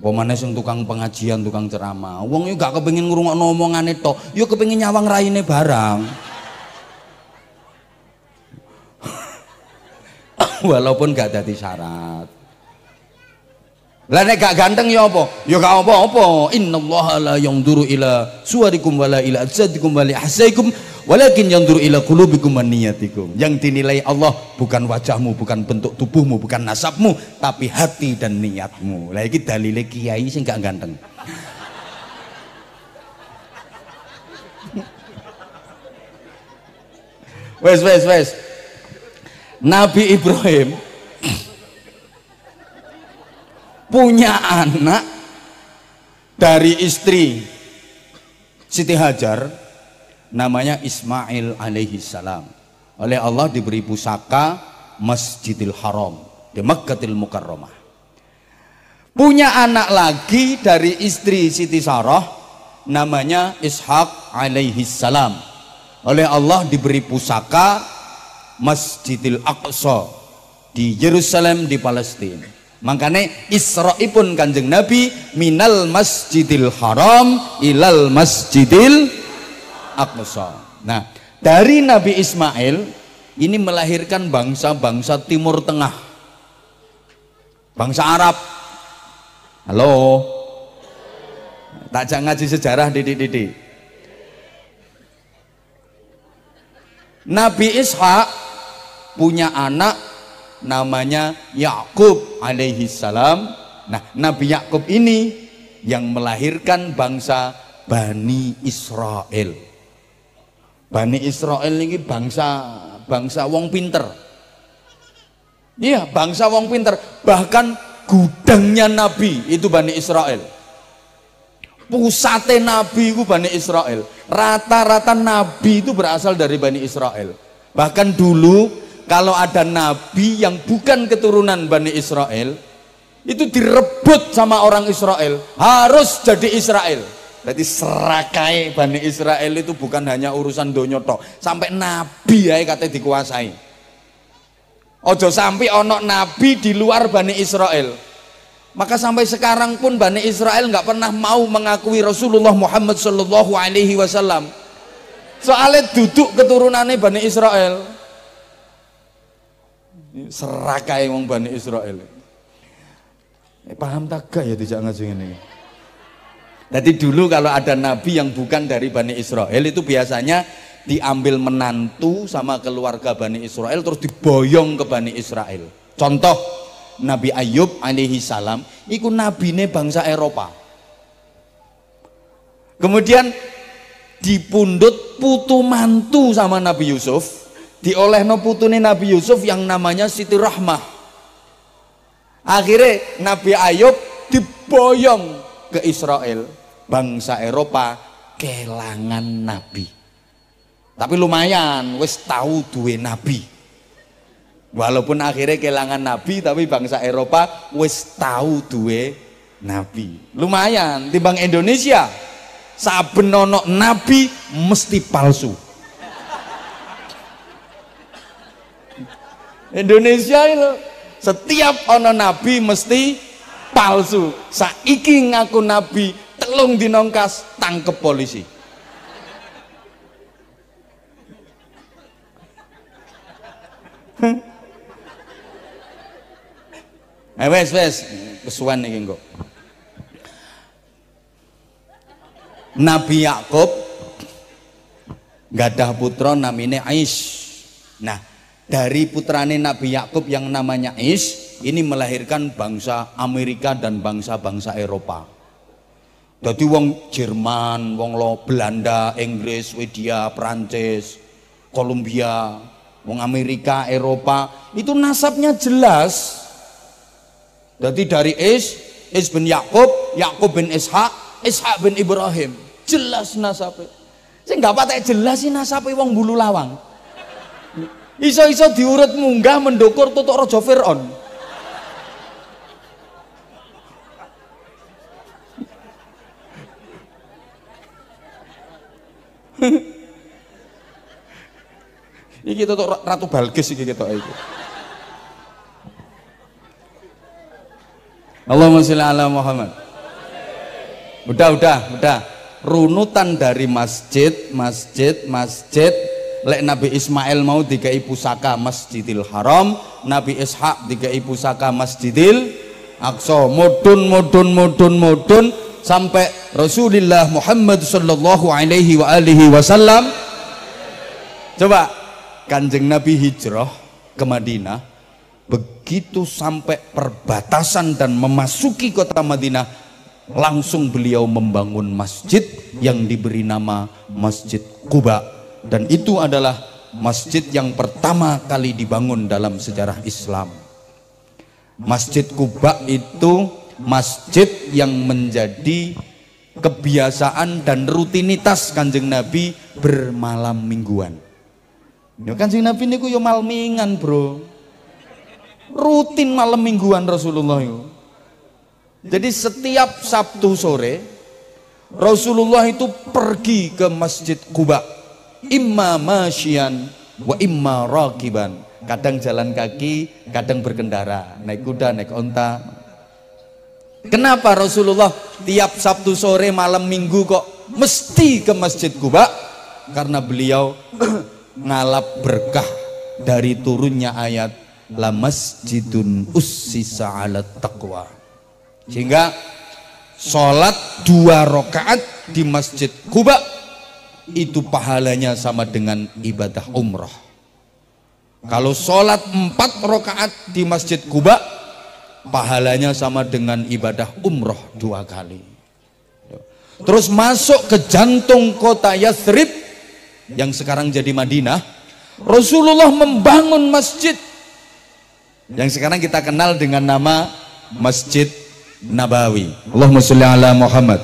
Pemane sing tukang pengajian, tukang ceramah. Wong yo gak kepengin ngrungokno omongane tok, yo kepengin nyawang raine barang. <coughs> walaupun gak dadi syarat. Lah nek gak ganteng ya apa? Ya gak apa-apa. Innallaha la yanzuru ila suwarikum wala ila ajsadikum wala ahsaikum walakin yanzuru ila qulubikum niyatikum. Yang dinilai Allah bukan wajahmu, bukan bentuk tubuhmu, bukan nasabmu, tapi hati dan niatmu. Lah iki dalile kiai sing gak ganteng. <laughs> Wes wes wes. Nabi Ibrahim punya anak dari istri Siti Hajar namanya Ismail alaihi salam. Oleh Allah diberi pusaka Masjidil Haram di Makkatil Mukarramah. Punya anak lagi dari istri Siti Sarah namanya Ishak alaihi salam. Oleh Allah diberi pusaka Masjidil Aqsa di Yerusalem di Palestina. Makanya Isra'ipun kanjeng Nabi minal masjidil haram ilal masjidil aqsa. Nah, dari Nabi Ismail ini melahirkan bangsa-bangsa Timur Tengah. Bangsa Arab. Halo. Tak ngaji sejarah didik-didik. Nabi Ishak punya anak namanya Yakub alaihi salam. Nah, Nabi Yakub ini yang melahirkan bangsa Bani Israel. Bani Israel ini bangsa bangsa wong pinter. Iya, bangsa wong pinter. Bahkan gudangnya Nabi itu Bani Israel. Pusate Nabi itu Bani Israel. Rata-rata Nabi itu berasal dari Bani Israel. Bahkan dulu kalau ada nabi yang bukan keturunan Bani Israel itu direbut sama orang Israel harus jadi Israel jadi serakai Bani Israel itu bukan hanya urusan donyoto sampai nabi ya katanya dikuasai. Ojo sampai onok nabi di luar Bani Israel. Maka sampai sekarang pun Bani Israel nggak pernah mau mengakui Rasulullah Muhammad Shallallahu Alaihi Wasallam. Soalnya duduk keturunannya Bani Israel. Serakai wong Bani Israel. Eh, paham tak gak ya tidak ngaji ini? Jadi dulu kalau ada nabi yang bukan dari Bani Israel itu biasanya diambil menantu sama keluarga Bani Israel terus diboyong ke Bani Israel. Contoh Nabi Ayub alaihi salam iku nabine bangsa Eropa. Kemudian dipundut putu mantu sama Nabi Yusuf, diolehno putune Nabi Yusuf yang namanya Siti Rahmah. Akhirnya Nabi Ayub diboyong ke Israel, bangsa Eropa kelangan nabi. Tapi lumayan, wis tahu duwe nabi. Walaupun akhirnya kehilangan nabi, tapi bangsa Eropa wis tahu duwe nabi. Lumayan, timbang Indonesia. Saben ono nabi mesti palsu. Indonesia itu setiap ono nabi mesti palsu. Saiki ngaku nabi, telung dinongkas tangkep polisi. Eh wes wes kesuwen iki kok. Nabi Yakub gadah putra namine Ais. Nah, dari putrane Nabi Yakub yang namanya Ais ini melahirkan bangsa Amerika dan bangsa-bangsa Eropa. Jadi wong Jerman, wong lo Belanda, Inggris, Swedia, Prancis, Kolombia, wong Amerika, Eropa itu nasabnya jelas. Jadi dari Is, Is bin Yakub, Yakub bin Ishak, Ishak bin Ibrahim. Jelas nasabnya. Saya nggak patah jelas sih nasabnya wong bulu lawang. Iso-iso diurut munggah mendukur Raja Fir'aun. <laughs> iki tutuk Ratu Balkis iki ketok iki. Allahumma sholli ala Muhammad. Udah, udah, udah. Runutan dari masjid, masjid, masjid. Lek Nabi Ismail mau dikai pusaka Masjidil Haram, Nabi Ishak dikai pusaka Masjidil Aqsa. Mudun, mudun, mudun, mudun sampai Rasulullah Muhammad sallallahu alaihi wa alihi wasallam. Coba kanjeng Nabi hijrah ke Madinah begitu sampai perbatasan dan memasuki kota Madinah langsung beliau membangun masjid yang diberi nama Masjid Kuba dan itu adalah masjid yang pertama kali dibangun dalam sejarah Islam. Masjid Kuba itu masjid yang menjadi kebiasaan dan rutinitas kanjeng Nabi bermalam mingguan. Ya kanjeng Nabi ini yo malmingan bro. Rutin malam mingguan Rasulullah itu jadi setiap Sabtu sore Rasulullah itu pergi ke Masjid Kuba imma masyian wa imma rakiban. Kadang jalan kaki kadang berkendara. Naik kuda naik onta kenapa Rasulullah tiap Sabtu sore malam minggu kok mesti ke Masjid Kuba karena beliau <clears throat> ngalap berkah dari turunnya ayat la masjidun ussisa ala taqwa. Sehingga sholat dua rakaat di masjid Kuba itu pahalanya sama dengan ibadah umrah. Kalau sholat empat rakaat di masjid Kuba pahalanya sama dengan ibadah umrah dua kali terus masuk ke jantung kota Yathrib yang sekarang jadi Madinah Rasulullah membangun masjid yang sekarang kita kenal dengan nama Masjid Nabawi. Allahumma sholli ala Muhammad.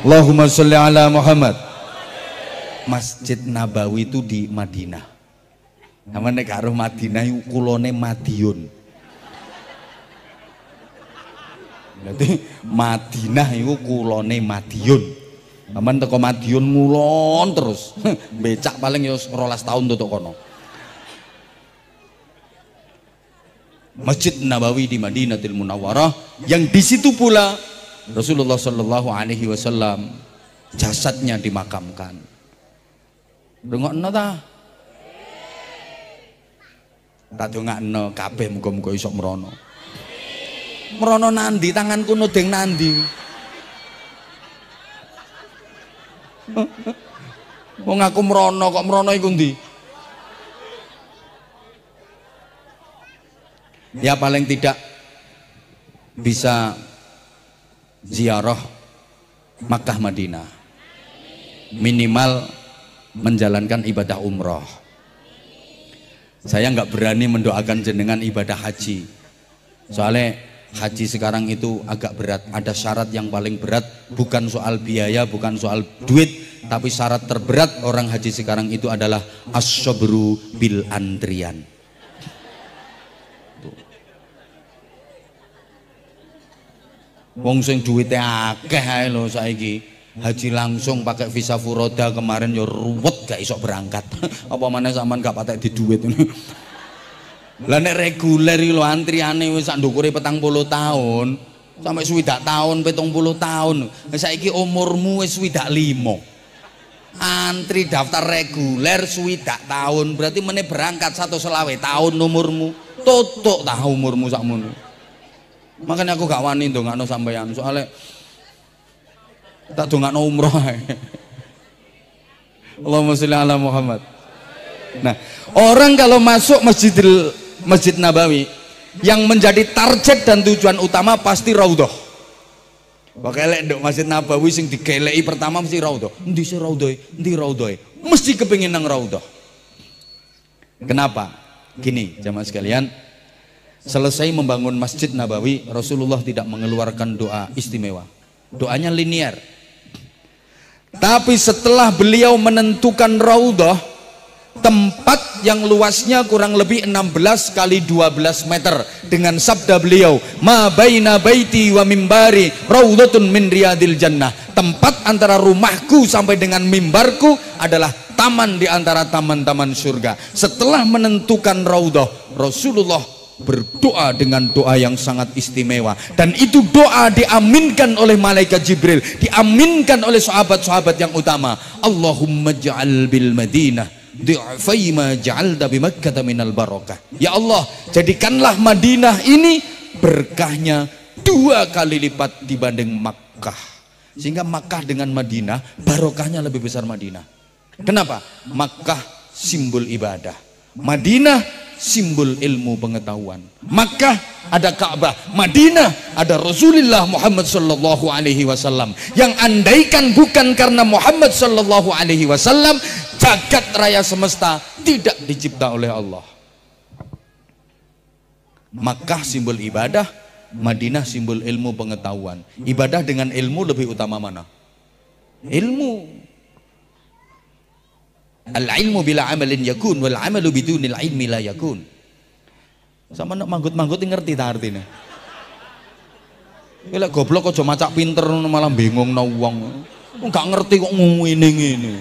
Allahumma sholli ala Muhammad. Masjid Nabawi itu di Madinah. Namanya karo Madinah kulone Madiun. Jadi Madinah itu kulone Madiun. Aman teko Madiun ngulon terus. <laughs> Becak paling ya 12 tahun tutuk kono. Masjid Nabawi di Madinatul Munawwarah yang di situ pula Rasulullah Shallallahu Alaihi Wasallam jasadnya dimakamkan. Rungokno ta? Tak dongakno kabeh muga-muga iso merono. Merono nandi tanganku nuding nandi. Wong aku merono kok merono iku ya paling tidak bisa ziarah Makkah Madinah. Minimal menjalankan ibadah umroh. Saya nggak berani mendoakan jenengan ibadah haji. Soalnya haji sekarang itu agak berat. Ada syarat yang paling berat, bukan soal biaya, bukan soal duit, tapi syarat terberat orang haji sekarang itu adalah asobru bil antrian. Wong sing duwite akeh lho saiki. Haji langsung pakai visa furoda kemarin ya ruwet gak iso berangkat. <laughs> Apa mana zaman gak patek di duit. Lah nek reguler lho antriane wis sak ndukure 40 tahun. Sampai swidak tahun, 70 tahun. Saiki umurmu wis swidak 5. Antri daftar reguler swidak tahun, berarti meneh berangkat satu selawe tahun umurmu. Tutuk tahu umurmu sakmono makanya aku gak wani ndongakno sampeyan soalnya tak ndongakno umroh Allahumma sholli ala Muhammad nah orang kalau masuk masjidil masjid Nabawi yang menjadi target dan tujuan utama pasti raudhah Pakai lek Masjid Nabawi sing digeleki pertama mesti raudhah. Endi sih raudhah? Endi raudhah? Mesti kepengin nang raudhah. Kenapa? Gini, jamaah sekalian, Selesai membangun Masjid Nabawi, Rasulullah tidak mengeluarkan doa istimewa. Doanya linear. Tapi setelah beliau menentukan raudhah, tempat yang luasnya kurang lebih 16 kali 12 meter. Dengan sabda beliau ma baina baiti wa mimbari raudhatun min riyadil jannah. Tempat antara rumahku sampai dengan mimbarku adalah taman di antara taman-taman surga. Setelah menentukan raudhah Rasulullah berdoa dengan doa yang sangat istimewa. Dan itu doa diaminkan oleh malaikat Jibril diaminkan oleh sahabat-sahabat yang utama. Allahumma ja'al bil Madinah ma ja'alta bi Makkah minal barakah ya Allah jadikanlah Madinah ini berkahnya dua kali lipat dibanding Makkah. Sehingga Makkah dengan Madinah barokahnya lebih besar Madinah. Kenapa? Makkah simbol ibadah. Madinah simbol ilmu pengetahuan. Makkah ada Ka'bah, Madinah ada Rasulullah Muhammad sallallahu alaihi wasallam. Yang andaikan bukan karena Muhammad sallallahu alaihi wasallam, jagat raya semesta tidak dicipta oleh Allah. Makkah simbol ibadah, Madinah simbol ilmu pengetahuan. Ibadah dengan ilmu lebih utama mana? Ilmu. Al-ilmu bila amalin yakun wal amalu bidunil ilmi la yakun. Sama nak manggut-manggut ngerti ta artine. Lek goblok aja macak pinter malah bingung no wong. Enggak ngerti kok ngene ngene.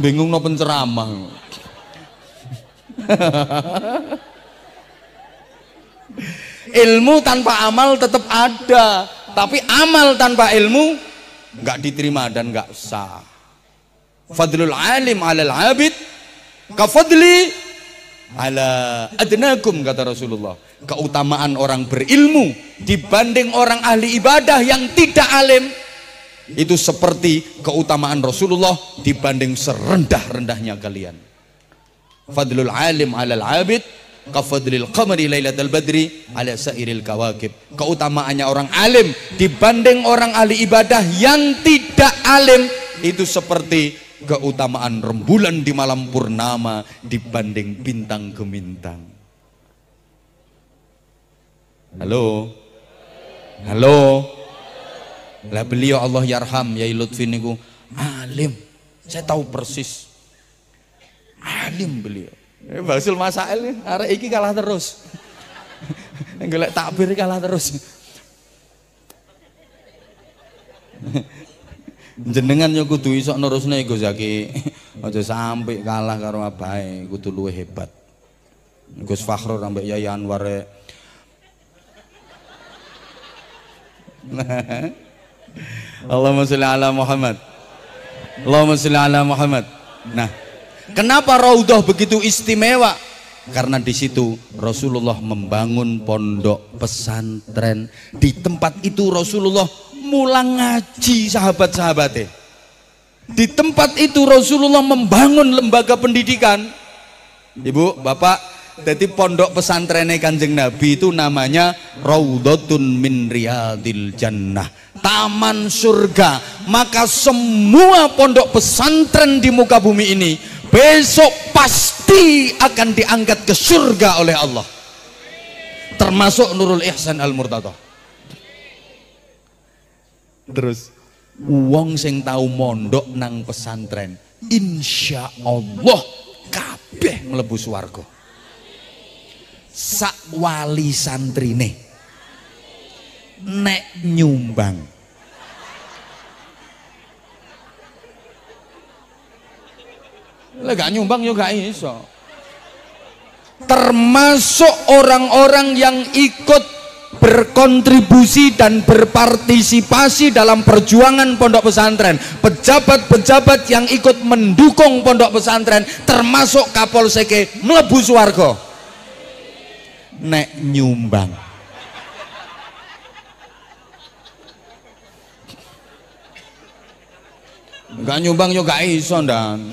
Bingung no penceramah. <laughs> ilmu tanpa amal tetap ada, tapi amal tanpa ilmu nggak diterima dan nggak sah. Fadlul alim alal abid kafadli ala adnakum kata Rasulullah. Keutamaan orang berilmu dibanding orang ahli ibadah yang tidak alim itu seperti keutamaan Rasulullah dibanding serendah-rendahnya kalian. Fadlul alim alal abid kafadlil qamari lailatul badri ala sairil kawakib. Keutamaannya orang alim dibanding orang ahli ibadah yang tidak alim itu seperti keutamaan rembulan di malam purnama dibanding bintang gemintang. Halo. Halo. Lah beliau Allah yarham ya Lutfi niku alim. Saya tahu persis. Alim beliau. Eh, Basul Masail arek iki kalah terus. <laughs> Golek takbir kalah terus <laughs> jenengan yo kudu iso nerusne Gus Zaki <laughs> aja sampai kalah karo abahe kudu luwe hebat. Gus Fakhrur sampai Yai Anwar e. <laughs> Allahumma sholli ala Muhammad. Allahumma sholli ala Muhammad. Nah kenapa Raudhah begitu istimewa karena di situ Rasulullah membangun pondok pesantren di tempat itu Rasulullah mulang ngaji sahabat-sahabatnya di tempat itu Rasulullah membangun lembaga pendidikan ibu bapak Jadi pondok pesantrennya Kanjeng Nabi itu namanya Raudhatun min Riyadil Jannah. Taman surga. Maka semua pondok pesantren di muka bumi ini besok pasti akan diangkat ke surga oleh Allah. Termasuk Nurul Ihsan Al-Murtada. Terus wong sing tahu mondok nang pesantren, insya Allah kabeh mlebu swarga sak wali santrine nek nyumbang Lah gak nyumbang yo gak iso. Termasuk orang-orang yang ikut berkontribusi dan berpartisipasi dalam perjuangan pondok pesantren. Pejabat-pejabat yang ikut mendukung pondok pesantren termasuk Kapolseke mlebu swarga. Nek nyumbang. Gak nyumbang yo gak iso dan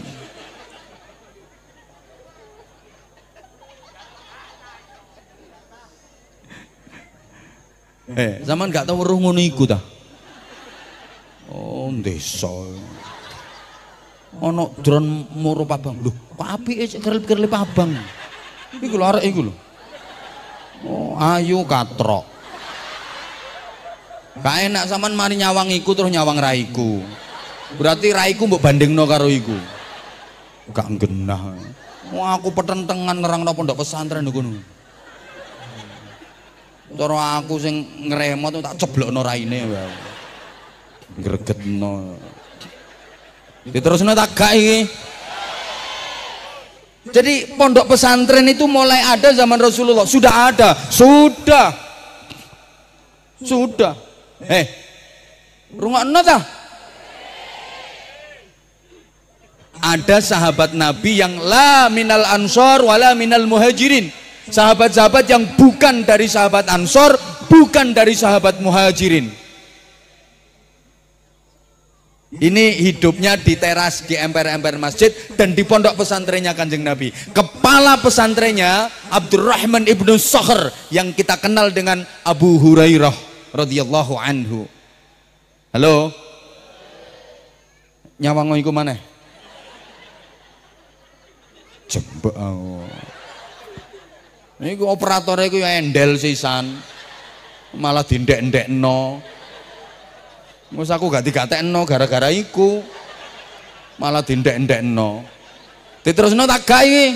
Eh, zaman gak tau weruh ngono iku ta? Oh, desa. Ono dron moro pabang. Lho, kok apike cek kerlip-kerlip abang. Iku lho arek iku lho. Oh, ayu katrok. Gak enak zaman mari nyawang iku terus nyawang raiku. Berarti raiku mbok bandingno karo iku. Gak genah. Wah, aku petentengan nerangno pondok pesantren ngono. Cara aku sing ngremot tak ceblokno raine wae. Gregetno. Diterusno tak gak iki. Jadi pondok pesantren itu mulai ada zaman Rasulullah. Sudah ada, sudah. Sudah. Eh. Rungokno ta? Ada sahabat Nabi yang la minal ansor wala minal muhajirin sahabat-sahabat yang bukan dari sahabat Ansor, bukan dari sahabat Muhajirin. Ini hidupnya di teras di emper-emper masjid dan di pondok pesantrennya Kanjeng Nabi. Kepala pesantrennya Abdurrahman ibnu Soher yang kita kenal dengan Abu Hurairah radhiyallahu anhu. Halo. Nyawang iku mana? Jembek. Oh. Niku operatore iku ya endel sisan. Malah dindek-ndekno. Mus aku gak digatekno gara-gara iku. Malah dindek-ndekno. Diterusno tak gawe iki.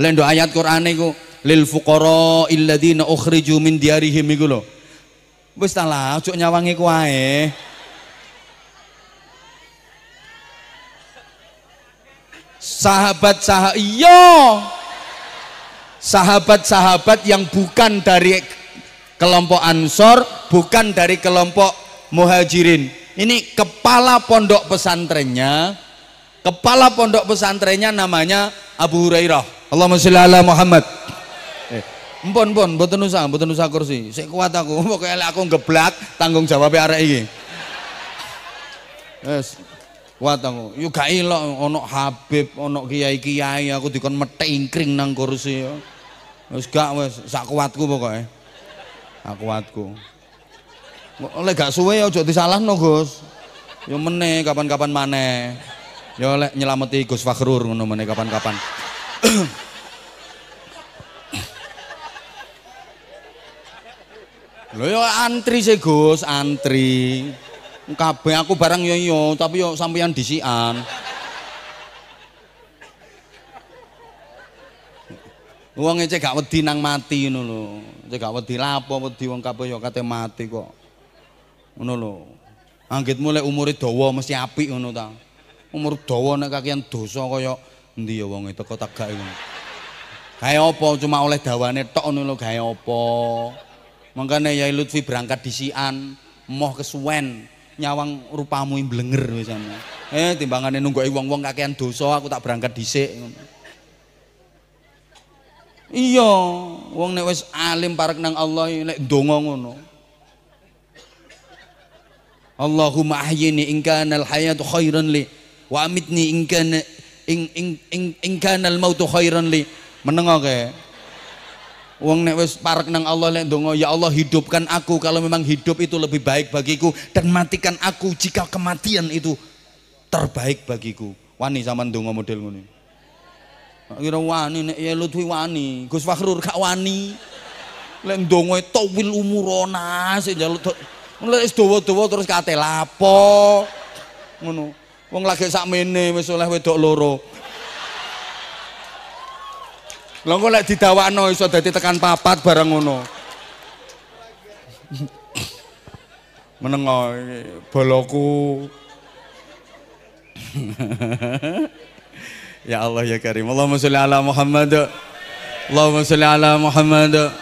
Lendo ayat Quran iku lil fuqara illadzina ukhriju min diarihim iku lho. Wis ta lah, ojo nyawangi ku wae. sahabat-sahabat iya sahabat-sahabat yang bukan dari kelompok Ansor bukan dari kelompok Muhajirin ini kepala pondok pesantrennya kepala pondok pesantrennya namanya Abu Hurairah Allahumma sholli ala Muhammad eh, Mpun pun, mboten usah, mboten usah kursi. Sik kuat aku, <laughs> pokoknya aku geblak tanggung jawab arek iki. Yes. Kuat aku. Yo gak ilok ana Habib, ana kiai-kiai aku dikon metingkring nang kursi. Wis gak wis sak kuatku pokoke. Sak kuatku. Oleh gak suwe ya aja disalahno, Gus. Yo meneh kapan-kapan maneh. Yo lek nyelameti Gus Fakhrur ngono meneh kapan-kapan. Lho yo antri sih Gus, antri. Kabeh aku barang yo yo tapi yo sampeyan disian Wong cek gak wedi nang mati ngono lho. Cek gak wedi lapo wedi wong kabeh yo kate mati kok. Ngono lho. Anggitmu lek umure dawa mesti apik ngono ta. Umur dawa nek kakean dosa kaya endi ya wong teko tagak ngono. Gawe apa cuma oleh dawane tok ngono lho gawe apa. Mangkane Yai Lutfi berangkat disian, moh kesuwen. Nyawang rupamu blenger misalnya. Eh timbangannya nunggu wong-wong kakean dosa aku tak berangkat dhisik. Iya, wong nek wis alim parek nang Allah nek ndonga ngono. Allahumma ahyini in kana al hayatu khairan li wa amitni in kana ing ing ing kana al mautu khairan li menengo ke Wong nek wis parek nang Allah lek ndonga ya Allah hidupkan aku kalau memang hidup itu lebih baik bagiku dan matikan aku jika kematian itu terbaik bagiku. Wani zaman ndonga model ngono. Kira wani nek ya Lutfi wani, Gus Fakhrur gak wani. Lek ndonga tawil umurona sing njaluk lek wis dawa-dawa terus kate lapo. Ngono. Wong lagi sakmene wis oleh wedok loro. Lha kok lek didawakno iso dadi tekan papat bareng ngono. Menengo boloku. <laughs> ya Allah ya Karim. Allahumma sholli ala Muhammad. Allahumma sholli ala Muhammad.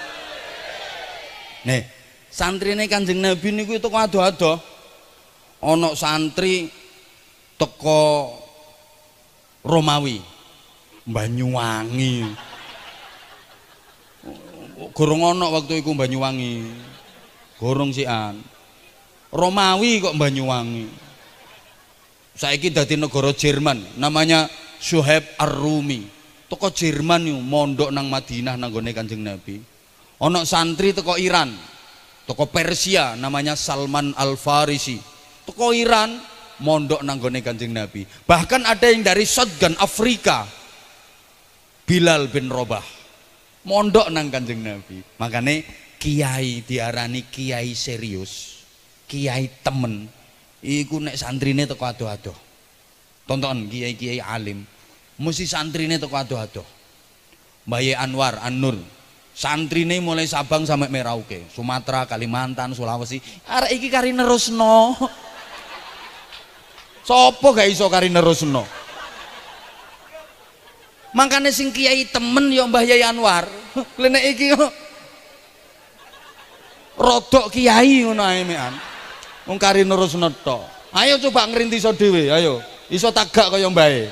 Nih, santrine Kanjeng Nabi niku itu ado-ado. Ana santri teko Romawi, Banyuwangi. Gorong ana waktu iku Banyuwangi. Gorong sian. Romawi kok Banyuwangi. Saiki dadi negara Jerman, namanya Suhaib Ar-Rumi. Jerman yo mondok nang Madinah nang gone Kanjeng Nabi. Ana santri teko Iran. Teko Persia namanya Salman Al-Farisi. Teko Iran mondok nang gone Kanjeng Nabi. Bahkan ada yang dari Shotgun Afrika. Bilal bin Robah mondok nang kanjeng Nabi. Makanya kiai diarani kiai serius kiai temen. Iku nek santrine teko ado-ado tonton kiai-kiai alim mesti santrine teko ado-ado Bayi Anwar An-Nur. Santrine mulai Sabang sampai Merauke Sumatera Kalimantan Sulawesi. Arek iki kari nerusno <laughs> Sopo gak iso kari nerusno makanya sing kiai temen ya Mbah Yai Anwar. <laughs> Lenek iki kok rodok kiai ngono ae mekan. Wong kari nerus netok ayo coba ngrintiso dhewe ayo. Iso tagak kaya mbae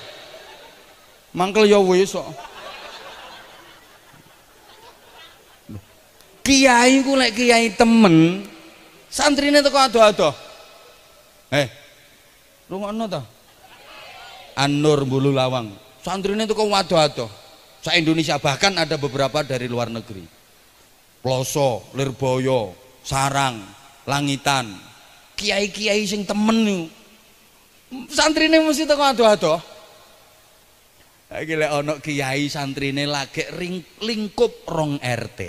mangkel ya wis kok. Kiai ku lek kiai temen santrine teko ado-ado eh rungokno ta? An-Nur Bulu Santrine itu kok waduh-waduh sa Indonesia bahkan ada beberapa dari luar negeri Ploso, Lirboyo, Sarang, Langitan kiai-kiai sing temen nih santrine mesti teko adoh-adoh Iki lek ana kiai santrine lagi ring, lingkup rong RT.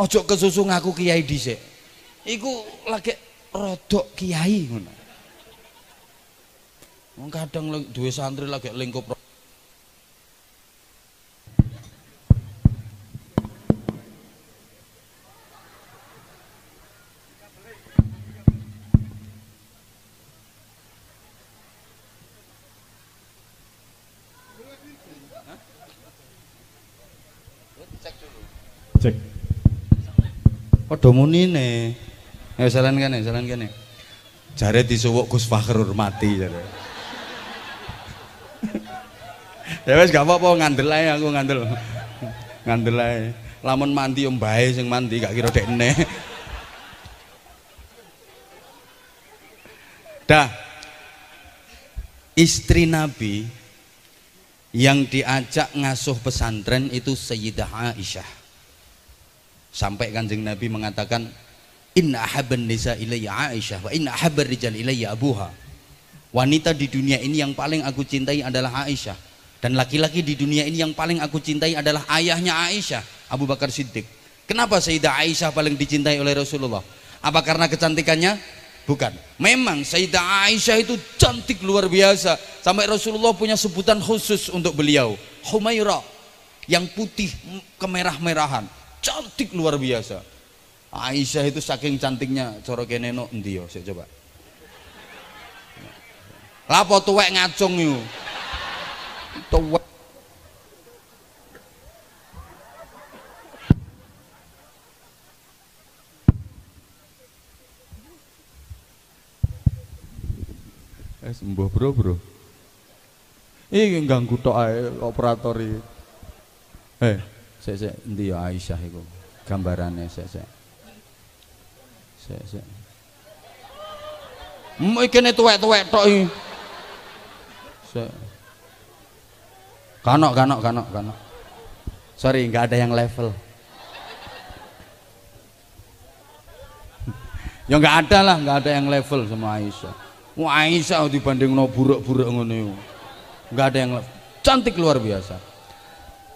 Ojo kesusu ngaku kiai dhisik. Iku lagi rodok kiai ngono. Wong kadang duwe santri lagi lingkup Cek. Padha munine. Ya salan kene, salan kene. Jare disuwuk Gus Fakhrur mati jare. Ya wis gak apa-apa ngandel ae aku ngandel. Ngandel ae. Lamun mandi yo mbae sing mandi gak kira dekne. Dah. Istri Nabi yang diajak ngasuh pesantren itu Sayyidah Aisyah. Sampai Kanjeng Nabi mengatakan Inna ahabban nisa ilayya Aisyah wa inna ahabbar rijal ilayya abuha. Wanita di dunia ini yang paling aku cintai adalah Aisyah dan laki-laki di dunia ini yang paling aku cintai adalah ayahnya Aisyah, Abu Bakar Siddiq. Kenapa Sayyidah Aisyah paling dicintai oleh Rasulullah? Apa karena kecantikannya? Bukan. Memang Sayyidah Aisyah itu cantik luar biasa sampai Rasulullah punya sebutan khusus untuk beliau, Humaira, yang putih kemerah-merahan, cantik luar biasa. Aisyah itu saking cantiknya cara kene sik coba. Lapo tuwek ngacung yo. Tuwek Eh sembuh bro bro. Iki ganggu tok ae operator iki. Eh, sik sik endi ya Aisyah iku? Gambarane sik sik. Sik sik. Mbok kene tuwek-tuwek tok iki. Se- Kanok, kanok, kanok, kanok. Sorry, nggak ada yang level. ya nggak ada lah, nggak ada yang level sama Aisyah. Wah Aisyah dibanding no buruk-buruk ngono. Nggak ada yang level. Cantik luar biasa.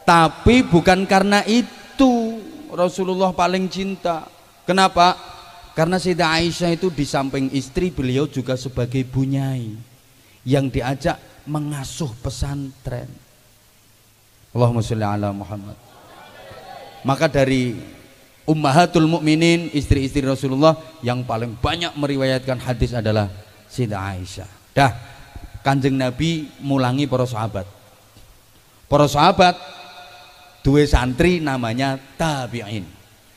Tapi bukan karena itu Rasulullah paling cinta. Kenapa? Karena Sayyidah Aisyah itu di samping istri beliau juga sebagai bunyai yang diajak mengasuh pesantren. Allahumma sholli ala Muhammad. Maka dari ummahatul mukminin istri-istri Rasulullah yang paling banyak meriwayatkan hadis adalah Sayyidah Aisyah. Dah, Kanjeng Nabi mulangi para sahabat. Para sahabat dua santri namanya tabi'in.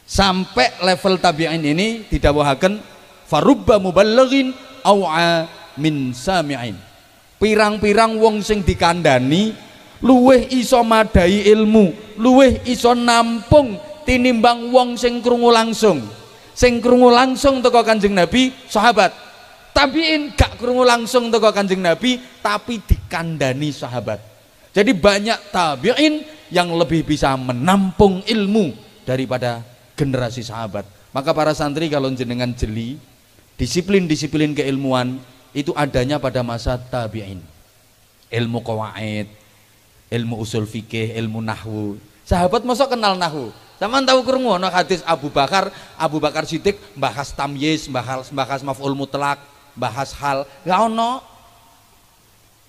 Sampai level tabi'in ini didawuhaken farubba muballighin au'a min sami'in. Pirang-pirang wong sing dikandani luweh iso madai ilmu, luweh iso nampung tinimbang wong sing krungu langsung. Sing krungu langsung teko Kanjeng Nabi sahabat. Tabiin gak krungu langsung teko Kanjeng Nabi tapi dikandani sahabat. Jadi banyak tabiin yang lebih bisa menampung ilmu daripada generasi sahabat. Maka para santri kalau jenengan jeli, disiplin-disiplin keilmuan itu adanya pada masa tabiin. Ilmu qawaid, ilmu usul fikih, ilmu nahwu. Sahabat masa kenal nahwu. Sama tahu krungu ana hadis Abu Bakar, Abu Bakar Siddiq bahas tamyiz, bahas bahas maf'ul mutlak, bahas hal. Gak ono.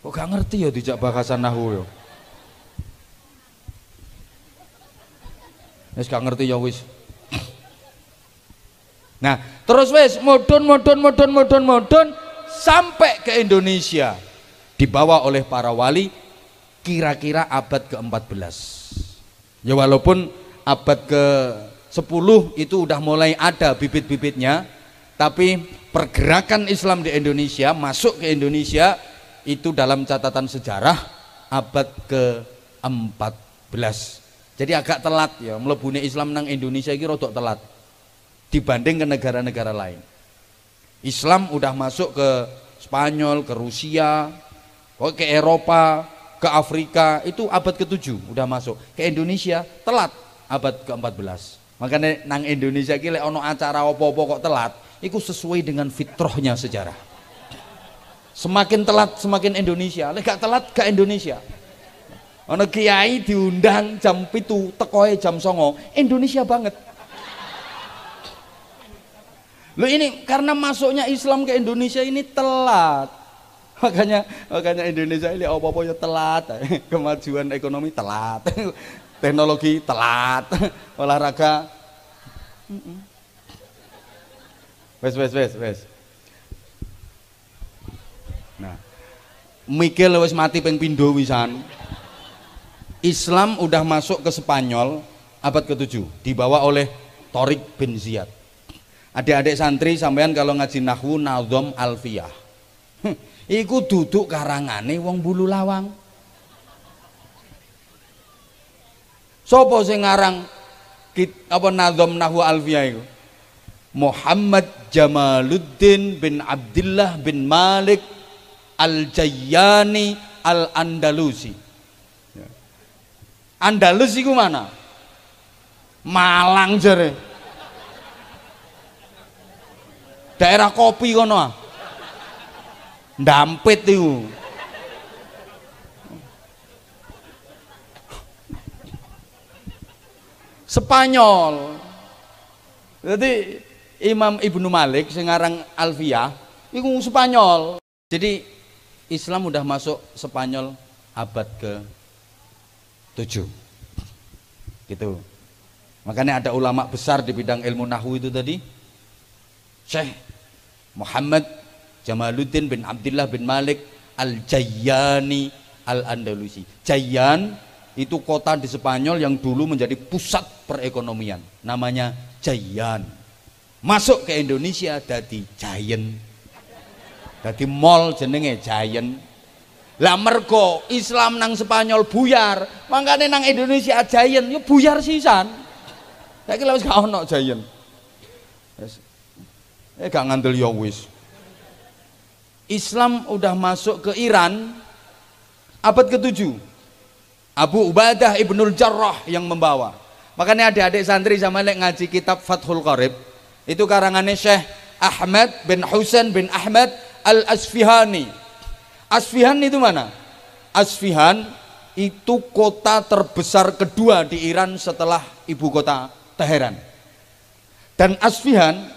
Kok gak ngerti ya dijak bahasan nahwu ya. Wis gak ngerti ya wis. Nah, terus wis modon modon modon modon modon sampai ke Indonesia dibawa oleh para wali kira-kira abad ke-14. Ya walaupun abad ke-10 itu udah mulai ada bibit-bibitnya, tapi pergerakan Islam di Indonesia masuk ke Indonesia itu dalam catatan sejarah abad ke-14. Jadi agak telat ya, melebuni Islam nang Indonesia ini rodok telat dibanding ke negara-negara lain. Islam udah masuk ke Spanyol, ke Rusia, ke Eropa, ke Afrika itu abad ke-7 udah masuk. Ke Indonesia telat abad ke-14. Makanya nang Indonesia ki lek ono acara apa-apa kok telat, itu sesuai dengan fitrahnya sejarah. Semakin telat semakin Indonesia, lek gak telat ke Indonesia. Ono kiai diundang jam pitu, tekoe jam songo, Indonesia banget. Lo ini karena masuknya Islam ke Indonesia ini telat. <laughs> Makanya makanya Indonesia ini apa-apa ya telat. <laughs> Kemajuan ekonomi telat. <laughs> Teknologi telat. Olahraga Wes wes wes wes. Nah, Mikil wis mati ping pindho wisan. Islam udah masuk ke Spanyol abad ke-7 dibawa oleh Torik bin Ziyad. Adik-adik santri sampean kalau ngaji nahwu nazom alfiyah. Iku duduk karangane wong bulu lawang. Sopo sing ngarang kit, apa nazom nahwu alfiyah iku? Muhammad Jamaluddin bin Abdullah bin Malik Al-Jayyani Al-Andalusi. Andalus iku mana? Malang jere. Daerah kopi kono ah. Ndampit iku. Spanyol. Jadi Imam Ibnu Malik sing aran Alfiyah iku Spanyol. Jadi Islam udah masuk Spanyol abad ke 7 gitu makanya ada ulama besar di bidang ilmu nahwu itu tadi Syekh Muhammad Jamaluddin bin Abdullah bin Malik Al-Jayyani Al-Andalusi Jayyan itu kota di Spanyol yang dulu menjadi pusat perekonomian namanya Jayyan masuk ke Indonesia jadi Giant jadi mall jenenge Giant lah mergo Islam nang Spanyol buyar, makanya nang Indonesia giant ya buyar sisan. Saiki wis gak ono. Wis eh gak ngandel ya wis. Islam udah masuk ke Iran Abad ke-7. Abu Ubadah Ibnul Jarrah yang membawa. Makanya adik-adik santri sama lek ngaji kitab Fathul Qarib itu karangannya Syekh Ahmad bin Husain bin Ahmad Al-Asfihani. Asfihan itu mana? Asfihan itu kota terbesar kedua di Iran setelah ibu kota Teheran. Dan Asfihan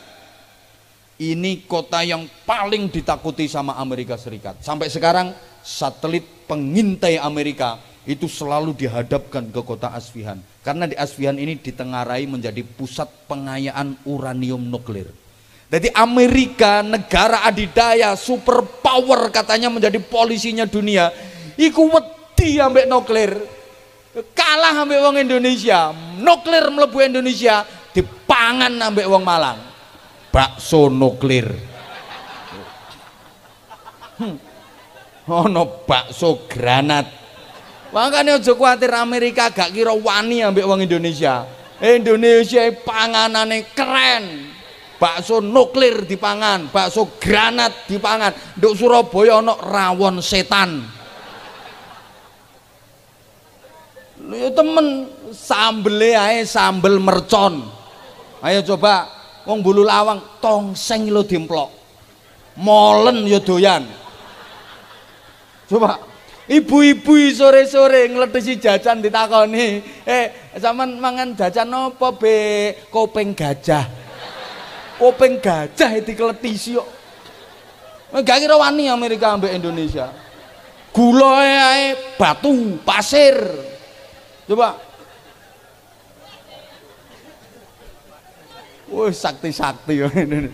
ini kota yang paling ditakuti sama Amerika Serikat. Sampai sekarang satelit pengintai Amerika itu selalu dihadapkan ke kota Asfihan. Karena di Asfihan ini ditengarai menjadi pusat pengayaan uranium nuklir. Jadi Amerika negara adidaya super power katanya menjadi polisinya dunia. Iku wedi ambek nuklir. Kalah ambek wong Indonesia. Nuklir melebu Indonesia dipangan ambek wong Malang. Bakso nuklir. Hmm. Ono bakso granat. Makanya aja kuatir Amerika gak kira wani ambek wong Indonesia. Indonesia panganane keren bakso nuklir dipangan, bakso granat dipangan. Nduk Surabaya ana rawon setan. Ya temen sambele ae sambel mercon. Ayo coba wong bulu lawang tongseng lo dimplok. Molen ya doyan. Coba ibu-ibu sore-sore ngletesi jajan ditakoni, "Eh, sampean mangan jajan apa, Be? Kopeng gajah." Kopeng gajah dikletisi kok. Gak kira wani Amerika ambek Indonesia. Gula ae batu, pasir. Coba. Wah, sakti-sakti ya <coughs> ini.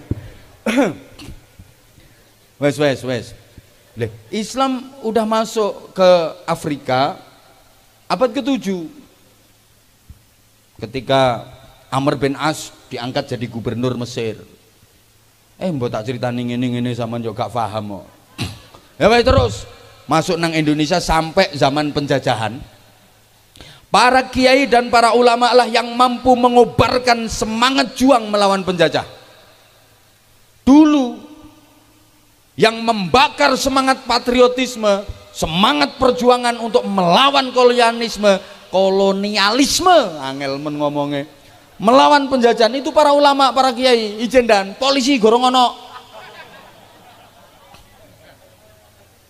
wes wes wes. Islam udah masuk ke Afrika abad ke-7. Ketika Amr bin As diangkat jadi gubernur Mesir eh mbok tak cerita nih ini ini sama juga gak paham <coughs> ya baik terus masuk nang Indonesia sampai zaman penjajahan para kiai dan para ulama lah yang mampu mengobarkan semangat juang melawan penjajah dulu yang membakar semangat patriotisme semangat perjuangan untuk melawan kolonialisme kolonialisme angel men ngomongnya melawan penjajahan itu para ulama, para kiai, ijen dan polisi gorong ono.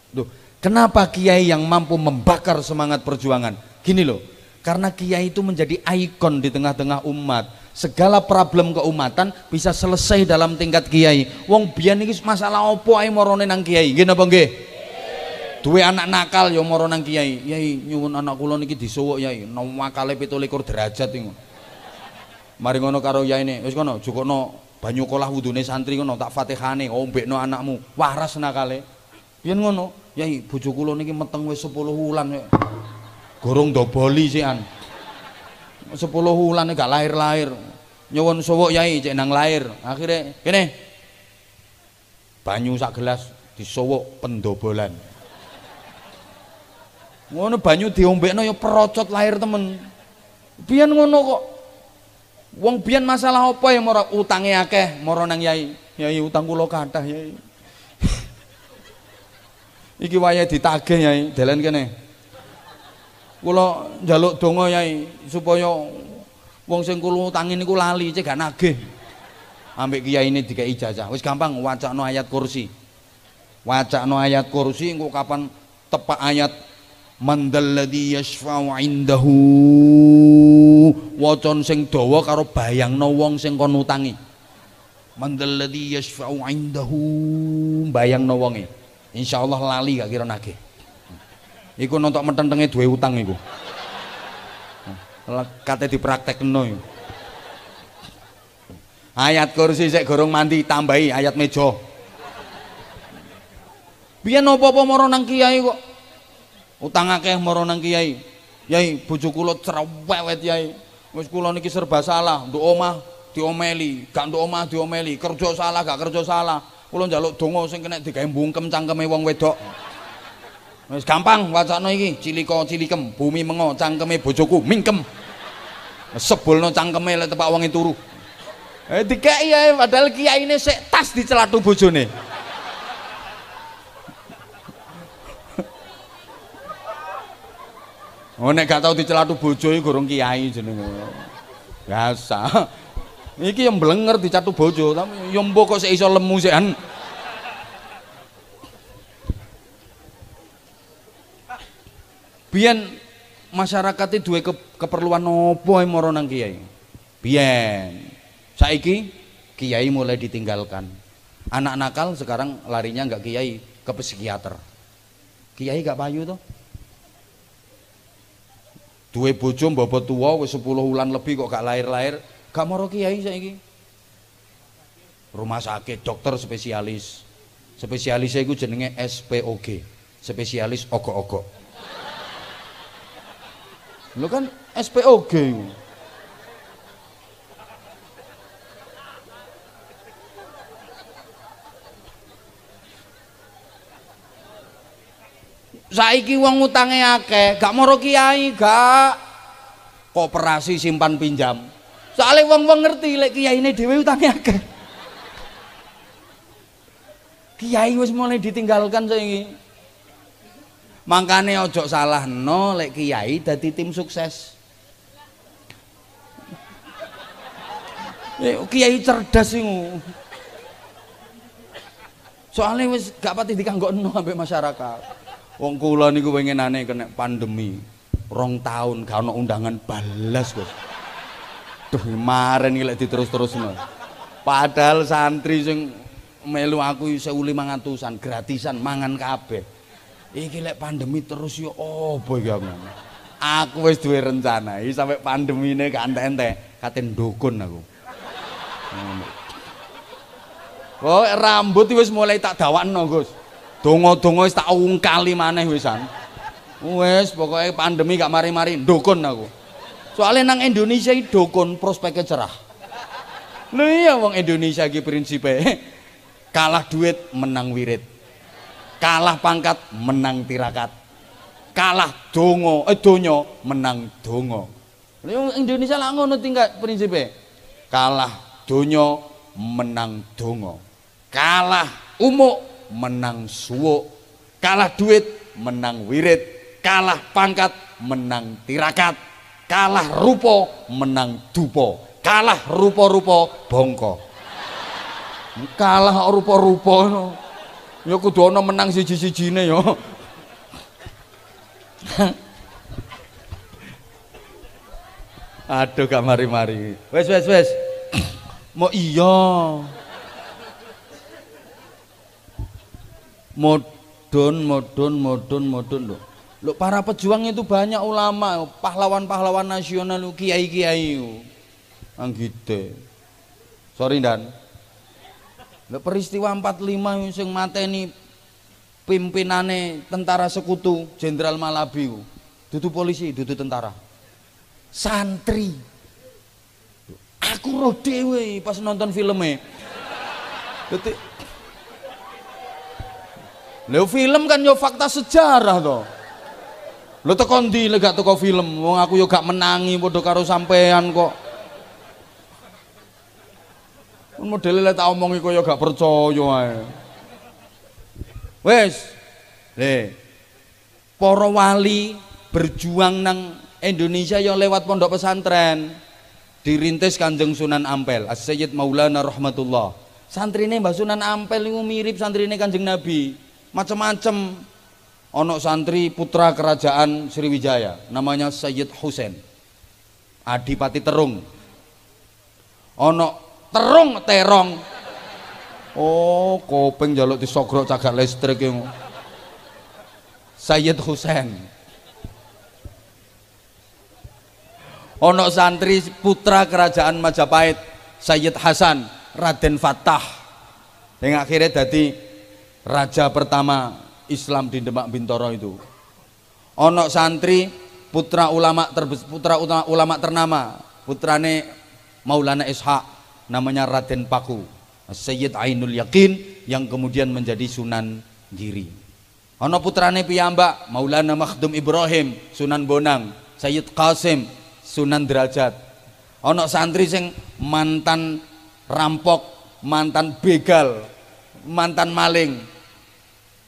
Duh, kenapa kiai yang mampu membakar semangat perjuangan? Gini loh, karena kiai itu menjadi ikon di tengah-tengah umat. Segala problem keumatan bisa selesai dalam tingkat kiai. Wong biyen iki masalah opo ae morone nang kiai. Nggih napa nggih? Duwe anak nakal ya moro nang kiai. Yai nyuwun anak kula niki disuwuk yai. Nakale 17 derajat iku mari ngono karo yaine wis kono jukukno banyu kolah wudune santri ngono tak fatihane ombekno anakmu waras nakale piyen ngono yai bojo kula niki meteng wis 10 wulan gorong doboli sian 10 wulan gak lahir-lahir. Nyuwun suwuk yai cek nang lahir. Akhirnya kene. Banyu sak gelas disuwuk pendobolan. Ngono banyu diombekno ya perocot lahir temen. Pian ngono kok. Wong biyen masalah apa ya moro utange akeh moro nang yai. Yai utang kula kathah yai. <laughs> Iki wayahe ditagih yai, dalan kene. Kula njaluk donga yai supaya wong sing kula utangi niku lali cek gak nagih. Ambek ini dikai ijazah. Wis gampang wacana ayat kursi. Wacana ayat kursi engko kapan tepak ayat mandalladzi yashfa'u indahu wacan sing dawa karo bayangno wong sing kon utangi mandalladzi yashfa'u indahu bayangno wonge insyaallah lali gak kira nagih iku nontok metentenge duwe utang iku. Kate dipraktekno ayat kursi sik gorong mandi tambahi ayat meja. Biyen apa-apa maro nang kiai kok. Utang akeh moro nang kiai. Yai bojo kula cerewet yai. Wis kula niki serba salah nduk omah diomeli gak nduk omah diomeli. Kerja salah gak kerja salah. Kula njaluk donga sing kena digawe mbungkem cangkeme wong wedok wis gampang wacana iki ciliko cilikem bumi mengo cangkeme bojoku mingkem sebulno cangkeme lek tepak wong turu eh dikeki ya padahal kiyaine sik tas dicelatu bojone Oh nek gak tau dicelatu bojo iki gorong kiai jenenge. Biasa. Iki yang blenger dicatu bojo, tapi yo mbok kok sik iso lemu sikan. Biyen masyarakat duwe ke, keperluan opo mara nang kiai. Biyen. Saiki kiai mulai ditinggalkan. Anak nakal sekarang larinya nggak kiai ke psikiater. Kiai gak payu tuh. Duwe bojo tuwa wis 10 wulan lebih kok gak lahir-lahir, gak maro kiai saiki. Rumah sakit dokter spesialis. Spesialis iku jenenge SPOG. Spesialis ogok-ogok. Lho kan SPOG iku. Saiki wong utange akeh, gak moro kiai, gak koperasi simpan pinjam. Soale wong-wong ngerti lek kiyaine dhewe utange akeh. Kiai wis mulai ditinggalkan saiki. Mangkane ojo salah no lek kiai dadi tim sukses. Eh, kiai cerdas iku. Soalnya wis gak pati dikanggokno ambek masyarakat. Wong kula niku pengenane kena pandemi. Rong tahun gak ono undangan balas, Gus. Duh, maren iki lek diterus-terusno. Padahal santri sing melu aku 1500-an gratisan mangan kabeh. Iki lek pandemi terus yo opo iki aku. Aku wis duwe rencana iki sampai pandemine gak entek-entek, katen dukun aku. Oh, rambut wis mulai tak dawakno, Gus. Donga-donga wis tak ungkali maneh wisan. Wis pokoke pandemi gak mari-mari dukun aku. Soalnya nang Indonesia iki dukun prospeknya cerah. Lho iya wong Indonesia iki prinsipe <laughs> kalah duit menang wirid. Kalah pangkat menang tirakat. Kalah donga eh donya menang donga. Lho Indonesia lah ngono tingkat prinsipe. Kalah donya menang donga. Kalah umuk menang suwo kalah duit menang wirid kalah pangkat menang tirakat kalah rupo menang dupo kalah rupo-rupo bongko kalah rupo-rupo no. Ya kudu ana menang siji-sijine ya aduh gak mari-mari. Wes wes wes. Mau iya. Modon modon modon modon loh lo para pejuang itu banyak ulama pahlawan-pahlawan nasional kiai-kiai. Anggite. Sorry dan lo peristiwa 45 sing mateni pimpinane tentara sekutu Jenderal Malabi dudu polisi dudu tentara santri aku roh dewe pas nonton filmnya Detik Lho film kan yo fakta sejarah to. Lho teko ndi lek gak teko film? Wong aku yo gak menangi padha karo sampean kok. Modele lek tak omongi yo gak percaya ae. Wes. Le. Para wali berjuang nang Indonesia yang lewat pondok pesantren dirintis Kanjeng Sunan Ampel As-Sayyid Maulana rahmatullah santrine Mbah Sunan Ampel niku mirip santrine Kanjeng Nabi macam-macam ono santri putra kerajaan Sriwijaya namanya Sayyid Husain Adipati Terung ono terung terong. Oh kopeng jaluk disogrok cagak listrik yang Sayyid Husain. Ono santri putra kerajaan Majapahit Sayyid Hasan Raden Fatah yang akhirnya jadi raja pertama Islam di Demak Bintoro itu. Ono santri putra ulama putra ulama, ulama ternama, putrane Maulana Ishaq namanya Raden Paku. Sayyid Ainul Yakin yang kemudian menjadi Sunan Giri. Ono putrane piyambak Maulana Makhdum Ibrahim Sunan Bonang, Sayyid Qasim Sunan Derajat. Ono santri sing mantan rampok, mantan begal, mantan maling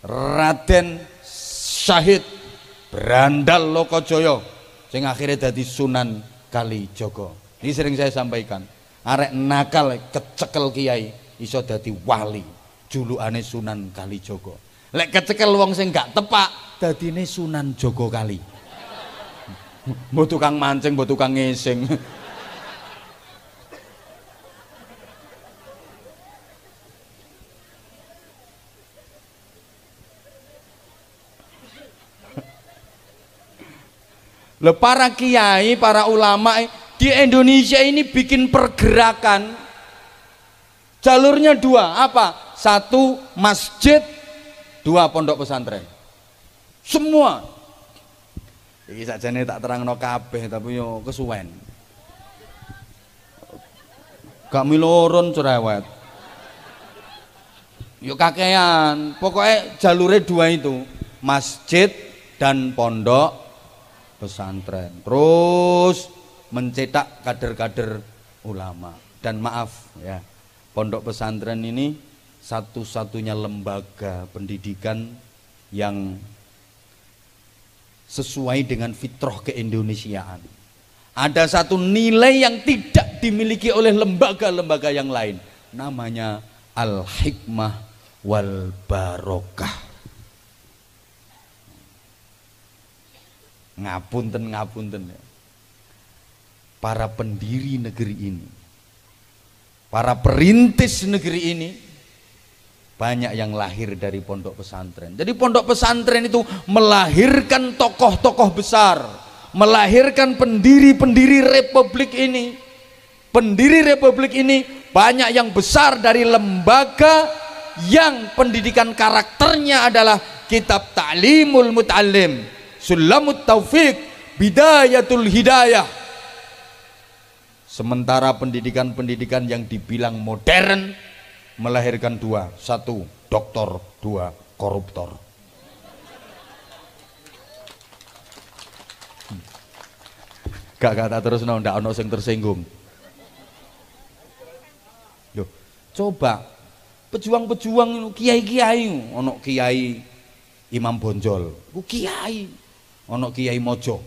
Raden Syahid Brandal Lokojoyo sing akhirnya dadi Sunan Kalijogo. Ini sering saya sampaikan. Arek nakal kecekel kiai iso dadi wali. Julukane Sunan Kalijogo. Lek kecekel wong sing gak tepak dadine Sunan Jogo Kali. Mbok tukang mancing, mbok tukang ngising. Loh para kiai, para ulama di Indonesia ini bikin pergerakan jalurnya dua apa? Satu masjid, dua pondok pesantren. Semua. Iki sajane tak terangno kabeh tapi yo kesuwen. Gak milurun cerewet. Yo kakean, pokoknya jalurnya dua itu, masjid dan pondok pesantren terus mencetak kader-kader ulama. Dan maaf ya pondok pesantren ini satu-satunya lembaga pendidikan yang sesuai dengan fitrah keindonesiaan. Ada satu nilai yang tidak dimiliki oleh lembaga-lembaga yang lain namanya al-hikmah wal barokah. Ngapunten ngapunten. ya. Para pendiri negeri ini para perintis negeri ini banyak yang lahir dari pondok pesantren. Jadi pondok pesantren itu melahirkan tokoh-tokoh besar melahirkan pendiri-pendiri republik ini. Pendiri republik ini banyak yang besar dari lembaga yang pendidikan karakternya adalah kitab ta'limul muta'allim Sulamut Taufik Bidayatul Hidayah Sementara pendidikan-pendidikan yang dibilang modern melahirkan dua, satu doktor, dua koruptor. Gak kata terus no, ndak ono sing tersinggung. Loh, coba pejuang-pejuang kiai-kiai ono kiai Imam Bonjol, ku kiai ono Kiai Mojo.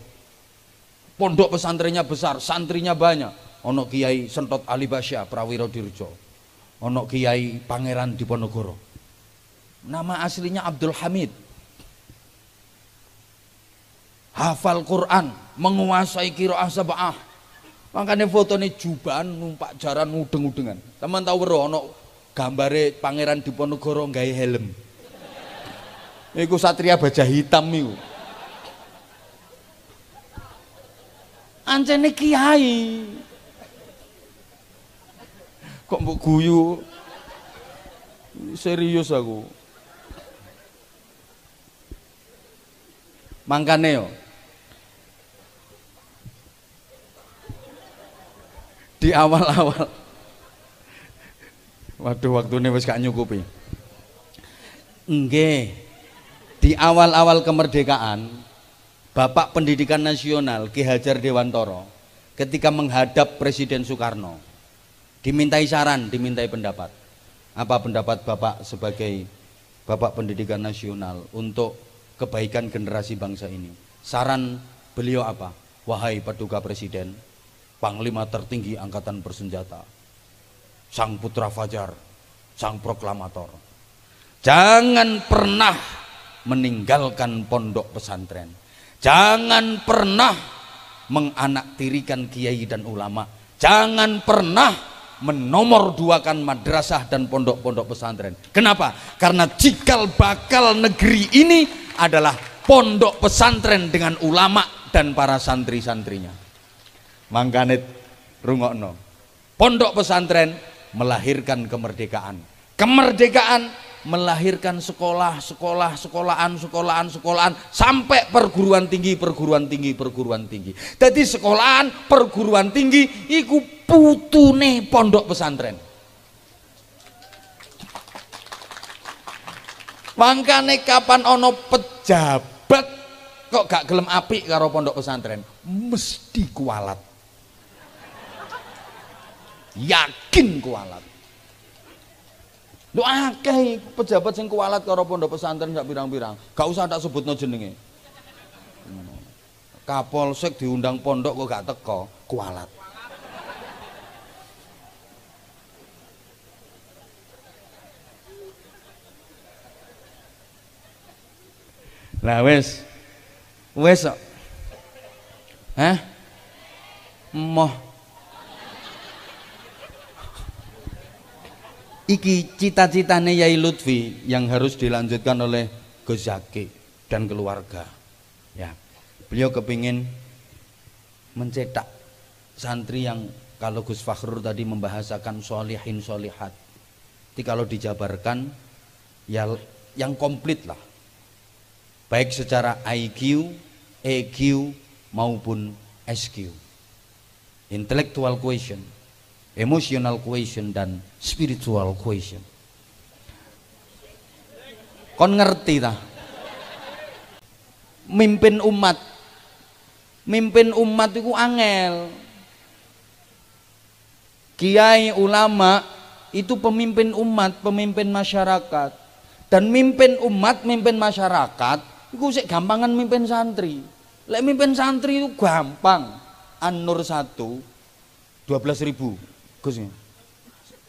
Pondok pesantrennya besar, santrinya banyak. Ono Kiai Sentot Alibasya Prawiro Dirjo. Ono Kiai Pangeran Diponegoro. Nama aslinya Abdul Hamid. Hafal Quran, menguasai kiroah sabah. Makanya fotonya jubahan numpak jaran udeng-udengan. Teman tahu bro, ono gambare Pangeran Diponegoro nggak helm. Iku satria baja hitam itu. ancene kiai kok mbok guyu? Serius aku. Mangkane yo. Di awal-awal. Waduh waktunya wis gak nyukupi. Nggih. Di awal-awal kemerdekaan Bapak Pendidikan Nasional Ki Hajar Dewantoro ketika menghadap Presiden Soekarno dimintai saran, dimintai pendapat. Apa pendapat Bapak sebagai Bapak Pendidikan Nasional untuk kebaikan generasi bangsa ini? Saran beliau apa? Wahai Paduka Presiden, Panglima tertinggi Angkatan Bersenjata, Sang Putra Fajar, Sang Proklamator. Jangan pernah meninggalkan pondok pesantren Jangan pernah menganaktirikan kiai dan ulama. Jangan pernah menomor duakan madrasah dan pondok-pondok pesantren. Kenapa? Karena cikal bakal negeri ini adalah pondok pesantren dengan ulama dan para santri-santrinya. Mangkanet rungokno. Pondok pesantren melahirkan kemerdekaan. Kemerdekaan melahirkan sekolah, sekolah, sekolahan, sekolahan, sekolahan sampai perguruan tinggi, perguruan tinggi, perguruan tinggi. Jadi sekolahan, perguruan tinggi iku putune pondok pesantren. Mangkane kapan ono pejabat kok gak gelem api karo pondok pesantren, mesti kualat. Yakin kualat. Lu akeh pejabat sing kualat karo pondok pesantren gak pirang-pirang. Gak usah tak sebutno jenenge. kapolsek diundang pondok kok gak teko kualat lah wes wes kok Hah? Moh. Iki cita-citanya Yai Lutfi yang harus dilanjutkan oleh Gus Zaki dan keluarga. Ya, beliau kepingin mencetak santri yang kalau Gus Fakhrur tadi membahasakan solihin solihat. Jadi kalau dijabarkan ya yang komplit lah. Baik secara IQ, EQ maupun SQ. Intellectual question, emotional question dan spiritual question. Kon ngerti ta? Mimpin umat. Mimpin umat itu angel. Kiai ulama itu pemimpin umat, pemimpin masyarakat. Dan mimpin umat, mimpin masyarakat, itu sih gampangan mimpin santri. Lek mimpin santri itu gampang. An-Nur 1 12 ribu Gus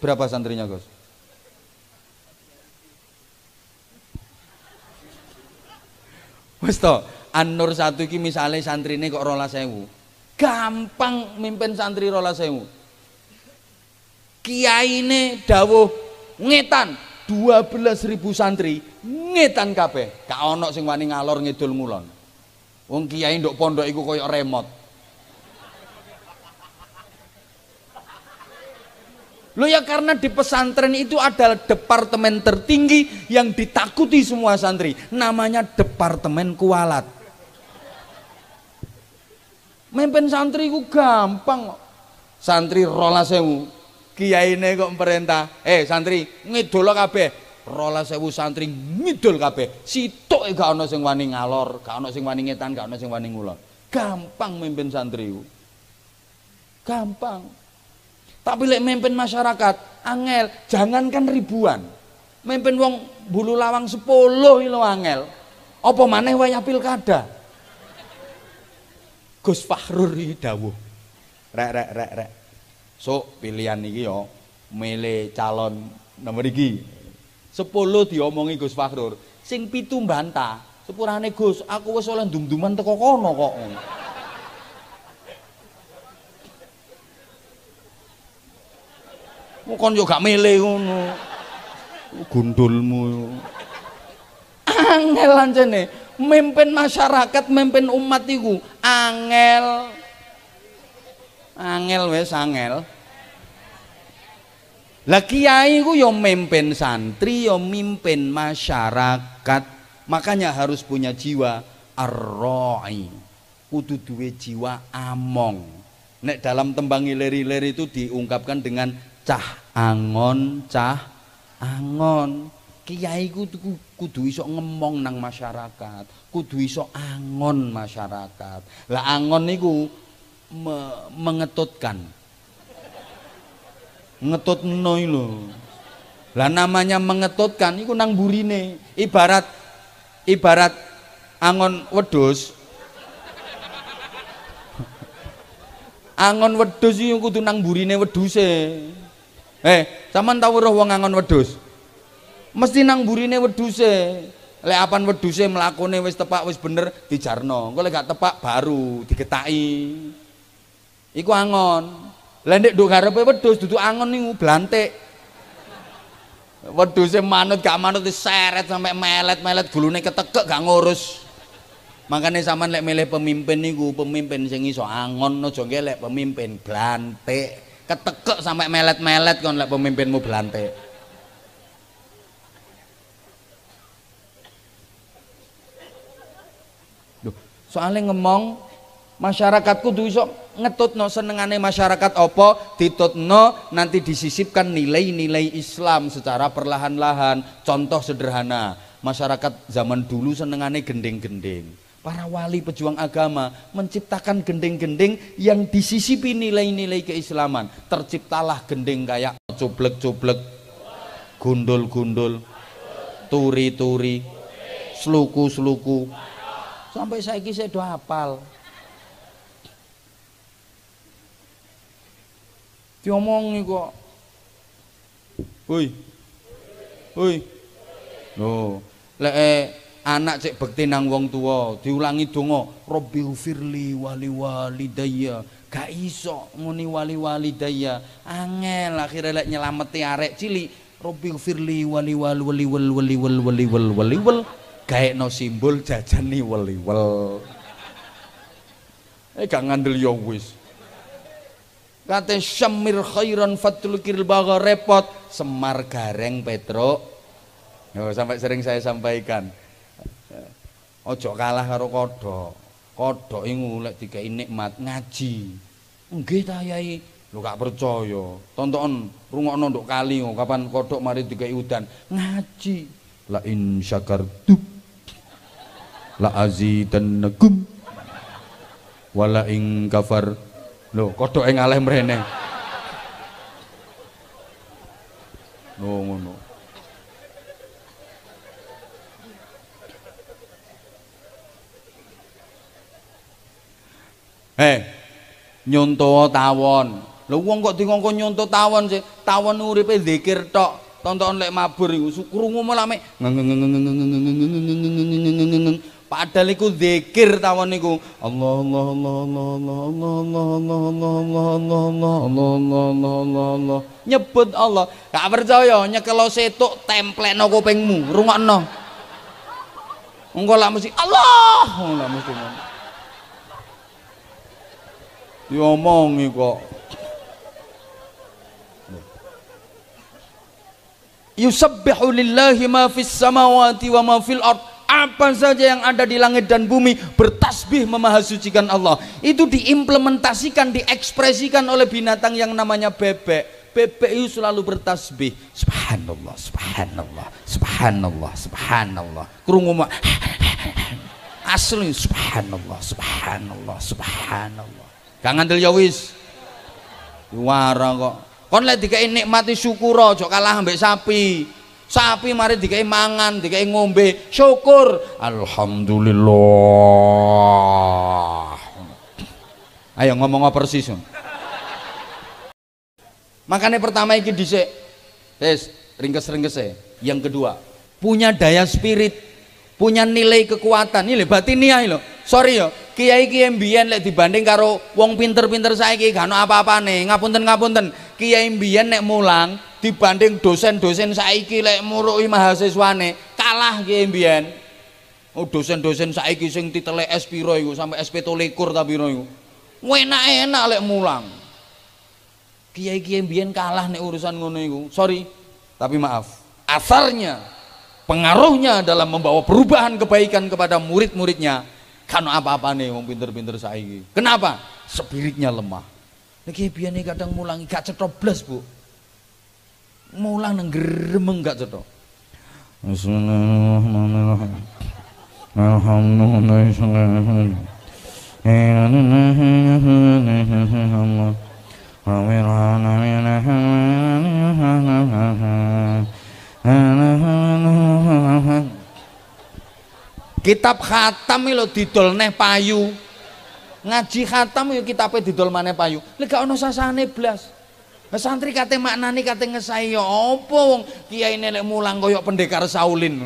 Berapa santrinya Gus? Wes to, An-Nur 1 iki misale santrine kok rola sewu. Gampang mimpin santri rola sewu. Kiyaine dawuh ngetan 12 ribu santri ngetan kabeh. Gak ono sing wani ngalor ngidul ngulon. Wong kiai nduk pondok iku koyo remote. Loh ya karena di pesantren itu adalah departemen tertinggi yang ditakuti semua santri. Namanya departemen kualat. Memimpin santri ku gampang Santri rola sewu. Kiai kok perintah, eh santri ngidolo kabeh. Rola sewu santri ngidul kabeh. Sitok gak ana sing wani ngalor gak ana sing wani ngetan gak ana sing wani ngulon. Gampang mimpin santri gampang tapi lek mimpin masyarakat. Angel jangankan ribuan. Mimpin wong bulu lawang sepuluh ilo angel. Apa maneh wayah pilkada? Gus Fahrur dawuh. Rek rek rek rek. So pilihan iki yo milih calon nomor iki. Sepuluh diomongi Gus Fakhrur sing pitu mbantah sepurane Gus aku wis oleh dum-duman teko kono kok kon yo gak milih ngono gundulmu angel ancene mimpin masyarakat mimpin umat iku angel angel wes angel lah kiai ku yo mimpin santri, yo mimpin masyarakat. Makanya harus punya jiwa arroi. Kudu duwe jiwa among. Nek dalam tembang ileri-ileri itu diungkapkan dengan cah angon, cah angon. Kiai kudu, kudu iso ngemong nang masyarakat, kudu iso angon masyarakat. Lah angon niku me mengetutkan. Ngetut noi lo lah namanya mengetutkan itu nang burine ibarat ibarat angon wedus <laughs> angon wedus iki kudu nang burine weduse eh sampean tau weruh wong angon wedus mesti nang burine weduse lek apan weduse mlakune wis tepak wis bener dijarno engko lek gak tepak baru digetaki iku angon Lah nek nduk ngarepe wedhus duduk angon niku blantik. Wedhuse manut gak manut diseret sampai melet-melet gulune ketekek gak ngurus. Makanya sampean lek milih pemimpin niku pemimpin sing iso angon aja lek pemimpin blantik. Ketekek sampai melet-melet kon lek pemimpinmu blantik. Duh, soalnya ngomong masyarakat kudu iso ngetutno senengane masyarakat apa ditutno nanti disisipkan nilai-nilai Islam secara perlahan-lahan contoh sederhana masyarakat zaman dulu senengane gending-gending para wali pejuang agama menciptakan gending-gending yang disisipi nilai-nilai keislaman. Terciptalah gending kayak cublek-cublek, gundul-gundul, turi-turi, seluku-seluku. Sampai saya kisah doa hafal. Diomongi kok. Woi. Woi. Loh, lek eh, anak cek bekti nang wong tua diulangi dongo robbi firli wali walidayya. Gak iso muni wali-wali daya angel akhirnya lek nyelameti arek cili robbi firli wali-wali wali wali wali wali wali wal wali wal. No simbol jajan nih wali wal. Eh gak ngandel ya wis. Kata Syamir Khairan Fatul Kirbaga repot. Semar Gareng Petro. Sampai sering saya sampaikan ojo kalah karo kodok kodok ingu lek dikai nikmat ngaji. Nggih ta yai? Lu gak percaya. Tonton rungokno nduk kali kapan kodok mari dikai udan? Ngaji. La in syakartum la azidannakum. Wala ing kafar. Lho, kodhoke ngalih mrene. Lho ngono. Eh, nyonto tawon. Lho wong kok dikongkon nyonto tawon sih? Tawon uripe zikir tok. Tonton lek mabur iku krungu malah mek Padahal iku zikir tawon niku. Allah Allah Allah Allah Allah Allah Allah Allah Allah Allah Allah Allah Allah Allah Allah nyebut Allah. Gak percaya nyekelo setuk templekno kupingmu, rungokno. Engko lak mesti Allah, lak mesti ngono. Diomongi kok. Yusabbihu lillahi ma fis samawati wa ma fil ardh apa saja yang ada di langit dan bumi bertasbih memahasucikan Allah. Itu diimplementasikan diekspresikan oleh binatang yang namanya bebek. Bebek itu selalu bertasbih. Subhanallah subhanallah subhanallah subhanallah. Kerungu <laughs> asli subhanallah subhanallah subhanallah gak ngandel ya wis. Kok. Kon lek dikai nikmati syukur aja kalah ambek sapi. Sapi mari dikai mangan dikai ngombe. Syukur. Alhamdulillah. Ayo ngomong persis makanya pertama iki dhisik. Tes ringkes-ringkes yang kedua punya daya spirit punya nilai kekuatan. Ini batiniah lho. Sorry yo kiai kiai mbiyen lek dibanding karo wong pinter-pinter saiki gak ono apa-apane. Ngapunten-ngapunten. Kiai mbiyen nek mulang dibanding dosen-dosen saiki lek muruki mahasiswane kalah kiai mbiyen. Oh dosen-dosen saiki sing titele S piro iku sampai SP 13 ta piro enak-enak lek mulang. Kiai-kiai mbiyen kalah nek urusan ngono iku. Sorry tapi maaf. Asarnya pengaruhnya dalam membawa perubahan kebaikan kepada murid-muridnya. Kan apa-apa nih wong pinter-pinter saiki. Kenapa? Spiritnya lemah. Niki biyen kadang mulangi gak cetoblas bu. Mulang nang gremeng gak cetok Bismillahirrahmanirrahim kitab khatam lho didol neh payu. Ngaji khatam yo kitabe didol maneh payu. Gak ono sasane blas. Santri kate maknani kate ngesai ya apa wong kiai lek mulang koyok pendekar Saulin?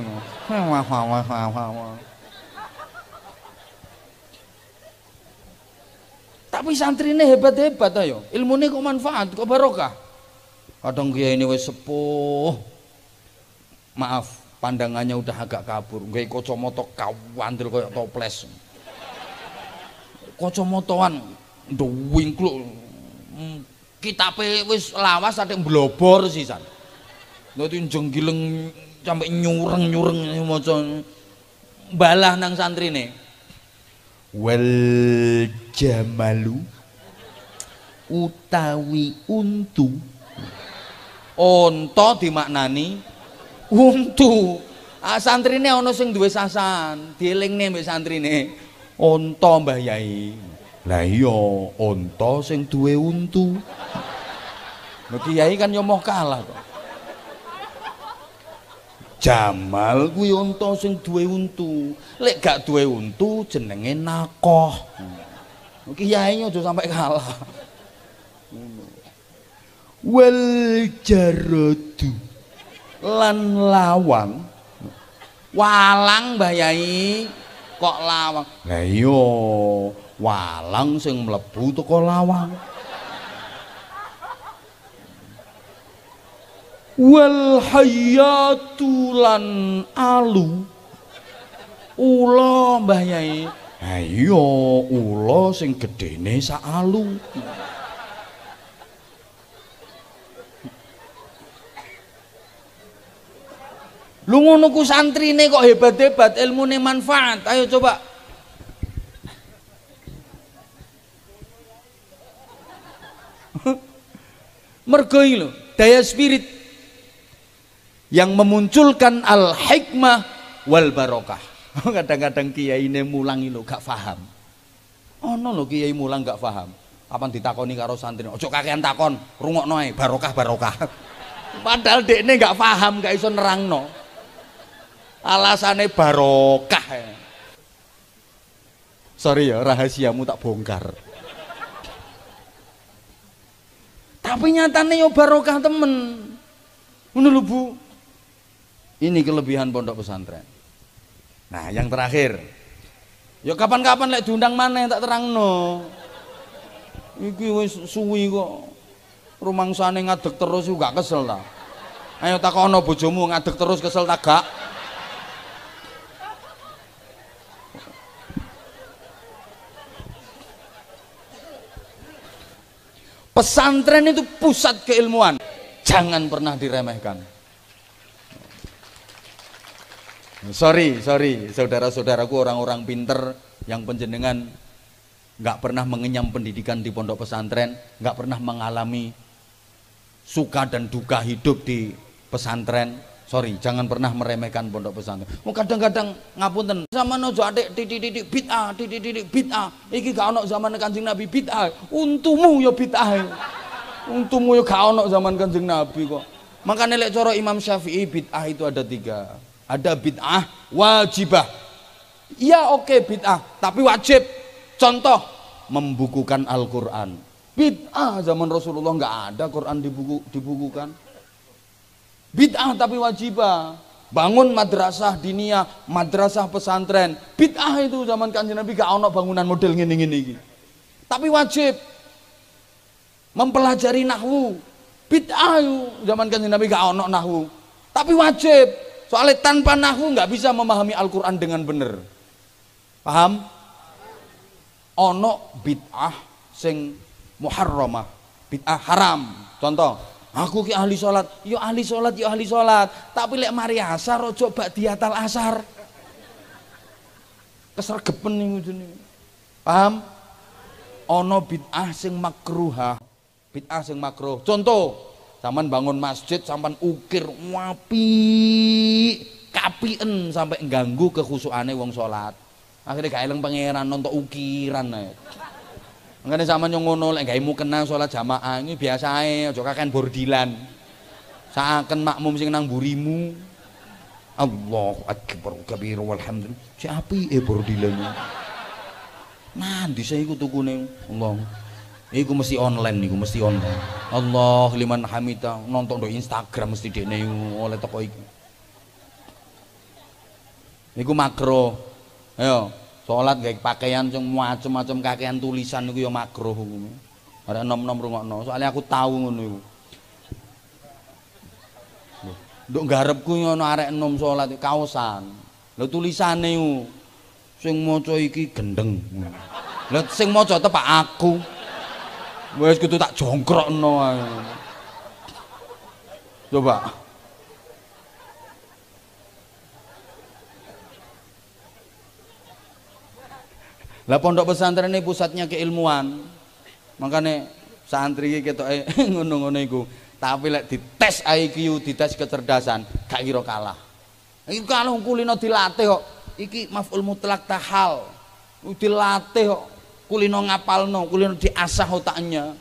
Tapi santri ini hebat-hebat ayo. Ilmunya kok manfaat kok barokah? Kadang kiai ini wis sepuh maaf pandangannya udah agak kabur. Gak kacamata kawantil kayak toples. Kacamataan ndowingkluk hmm, kitabe wis lawas ate blobor sisan. Dadi jenggileng sampai nyureng-nyureng maca balah nang santrine. Wal jamalu utawi untu. Onto dimaknani untu ah, santrine ana sing duwe sasan. Dielingne mbek santrine. Unta Mbah Yai. Lah iya unta sing duwe untu. Lho kiai kan yo moh kalah kok. Jamal kuwi unta sing duwe untu. Lek gak duwe untu jenenge nakoh. Kiai aja sampai kalah. wal jaradu lan lawang. Walang Mbah Yai kok lawang. Lah iya walang sing mlebu teko lawang. Wal hayatu lan alu. Ula Mbah Yai ha iya ula sing gedene sak alu Lu ngono ku santrine kok hebat-hebat, ilmune manfaat. Ayo coba. <laughs> Mergo lho, daya spirit yang memunculkan al hikmah wal barokah. <laughs> Kadang-kadang kiai ini mulang lho gak paham. Ono lho kiai mulang gak paham. Kapan ditakoni karo santri, ojo kakean takon, rungokno ae barokah barokah. <laughs> Padahal dekne gak paham, gak iso nerangno alasane barokah. Sorry ya rahasiamu tak bongkar. Tapi nyatanya yo barokah temen. Ngono Bu. Ini kelebihan pondok pesantren. Nah yang terakhir. Yo kapan-kapan lek diundang mana tak terang no iki wis suwi kok. Rumangsane ngadeg terus juga kesel ta. Ayo takono bojomu ngadeg terus kesel tak gak Pesantren itu pusat keilmuan. Jangan pernah diremehkan. Sorry, sorry, saudara-saudaraku orang-orang pinter yang penjenengan nggak pernah mengenyam pendidikan di pondok pesantren, nggak pernah mengalami suka dan duka hidup di pesantren, sorry jangan pernah meremehkan pondok pesantren. Oh kadang-kadang ngapunten zaman nojo adik titik titik bid'ah titik titik bid'ah. Iki gak ono zaman kanjeng nabi bid'ah. Untumu ya bid'ah. Untumu ya gak ono zaman kanjeng nabi kok. Makanya lek coro imam syafi'i bid'ah itu ada tiga. Ada bid'ah wajibah. Iya oke okay, bid'ah tapi wajib. Contoh membukukan Al-Quran. Bid'ah zaman Rasulullah nggak ada Quran dibuku, dibukukan Bid'ah tapi wajibah. Bangun madrasah diniyah, madrasah pesantren. Bid'ah itu zaman kanjeng Nabi gak ono bangunan model iki. Tapi wajib mempelajari nahwu. Bid'ah zaman kanjeng Nabi gak ono nahwu. Tapi wajib. Soalnya tanpa nahwu nggak bisa memahami Al-Qur'an dengan benar. Paham? Ono bid'ah sing muharramah, bid'ah haram. Contoh, Aku ki ahli sholat, yo ahli sholat, yo ahli sholat. Tapi lek mari asar, ojo bak diatal asar. Kesergepen nih ngene. Paham? Ono bid'ah sing makruha. Bid'ah sing makruh. Contoh, zaman bangun masjid sampai ukir wapi kapien sampai ganggu kekhusuane wong sholat. Akhirnya gak eleng pangeran nonton ukiran ae. Makanya sama yang ngono lek gawe mukena salat jamaah ini biasa ae aja kakean bordilan. Saken makmum sing nang burimu. Allahu akbar kabir walhamdulillah. Si api e bordilan. Nanti saya ikut tukune Allah. Iku mesti online niku mesti online. Allah liman hamida nonton do Instagram mesti dekne oleh toko iki. Niku makro. Ayo, Salat gawe pakaian sing macem-macem kakean tulisan niku ya makruh. Ora nom-nom rungokno. Soalnya aku tahu ngono iku. Nduk garepku ngono arek enom salat kaosan. Lho tulisane iku sing maca iki gendeng. Lah sing maca tepak aku. Wis kudu tak jongkrokno ae. Coba. Lah pondok pesantren ini pusatnya keilmuan. Makanya santri kita <laughs> eh ngono-ngono iku. Tapi lek dites IQ, dites kecerdasan, gak kira kalah. Iki kalau kulino dilatih kok. Iki maf'ul mutlak tahal. Dilatih kok. Kulino ngapalno, kulino diasah otaknya.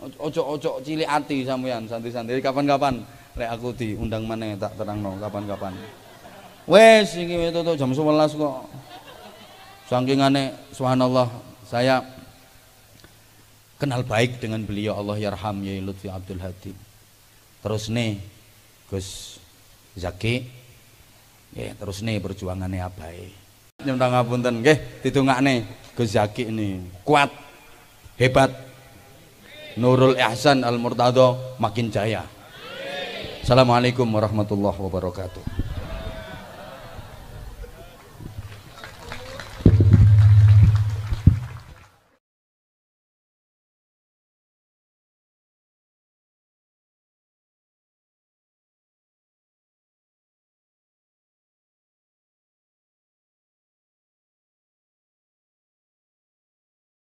Ojo-ojo cilik ati sampean santri-santri. Kapan-kapan lek aku diundang mana tak terangno kapan-kapan. Wes iki itu jam 11 kok. Saking aneh subhanallah saya kenal baik dengan beliau Allah yarham ya Lutfi Abdul Hadi. Terus nih Gus Zaki ya terus nih perjuangannya abai. Nyuwun ngapunten nggih ditungakne Gus Zaki ini kuat hebat. Nurul Ihsan Al Murtado makin jaya. Assalamualaikum warahmatullahi wabarakatuh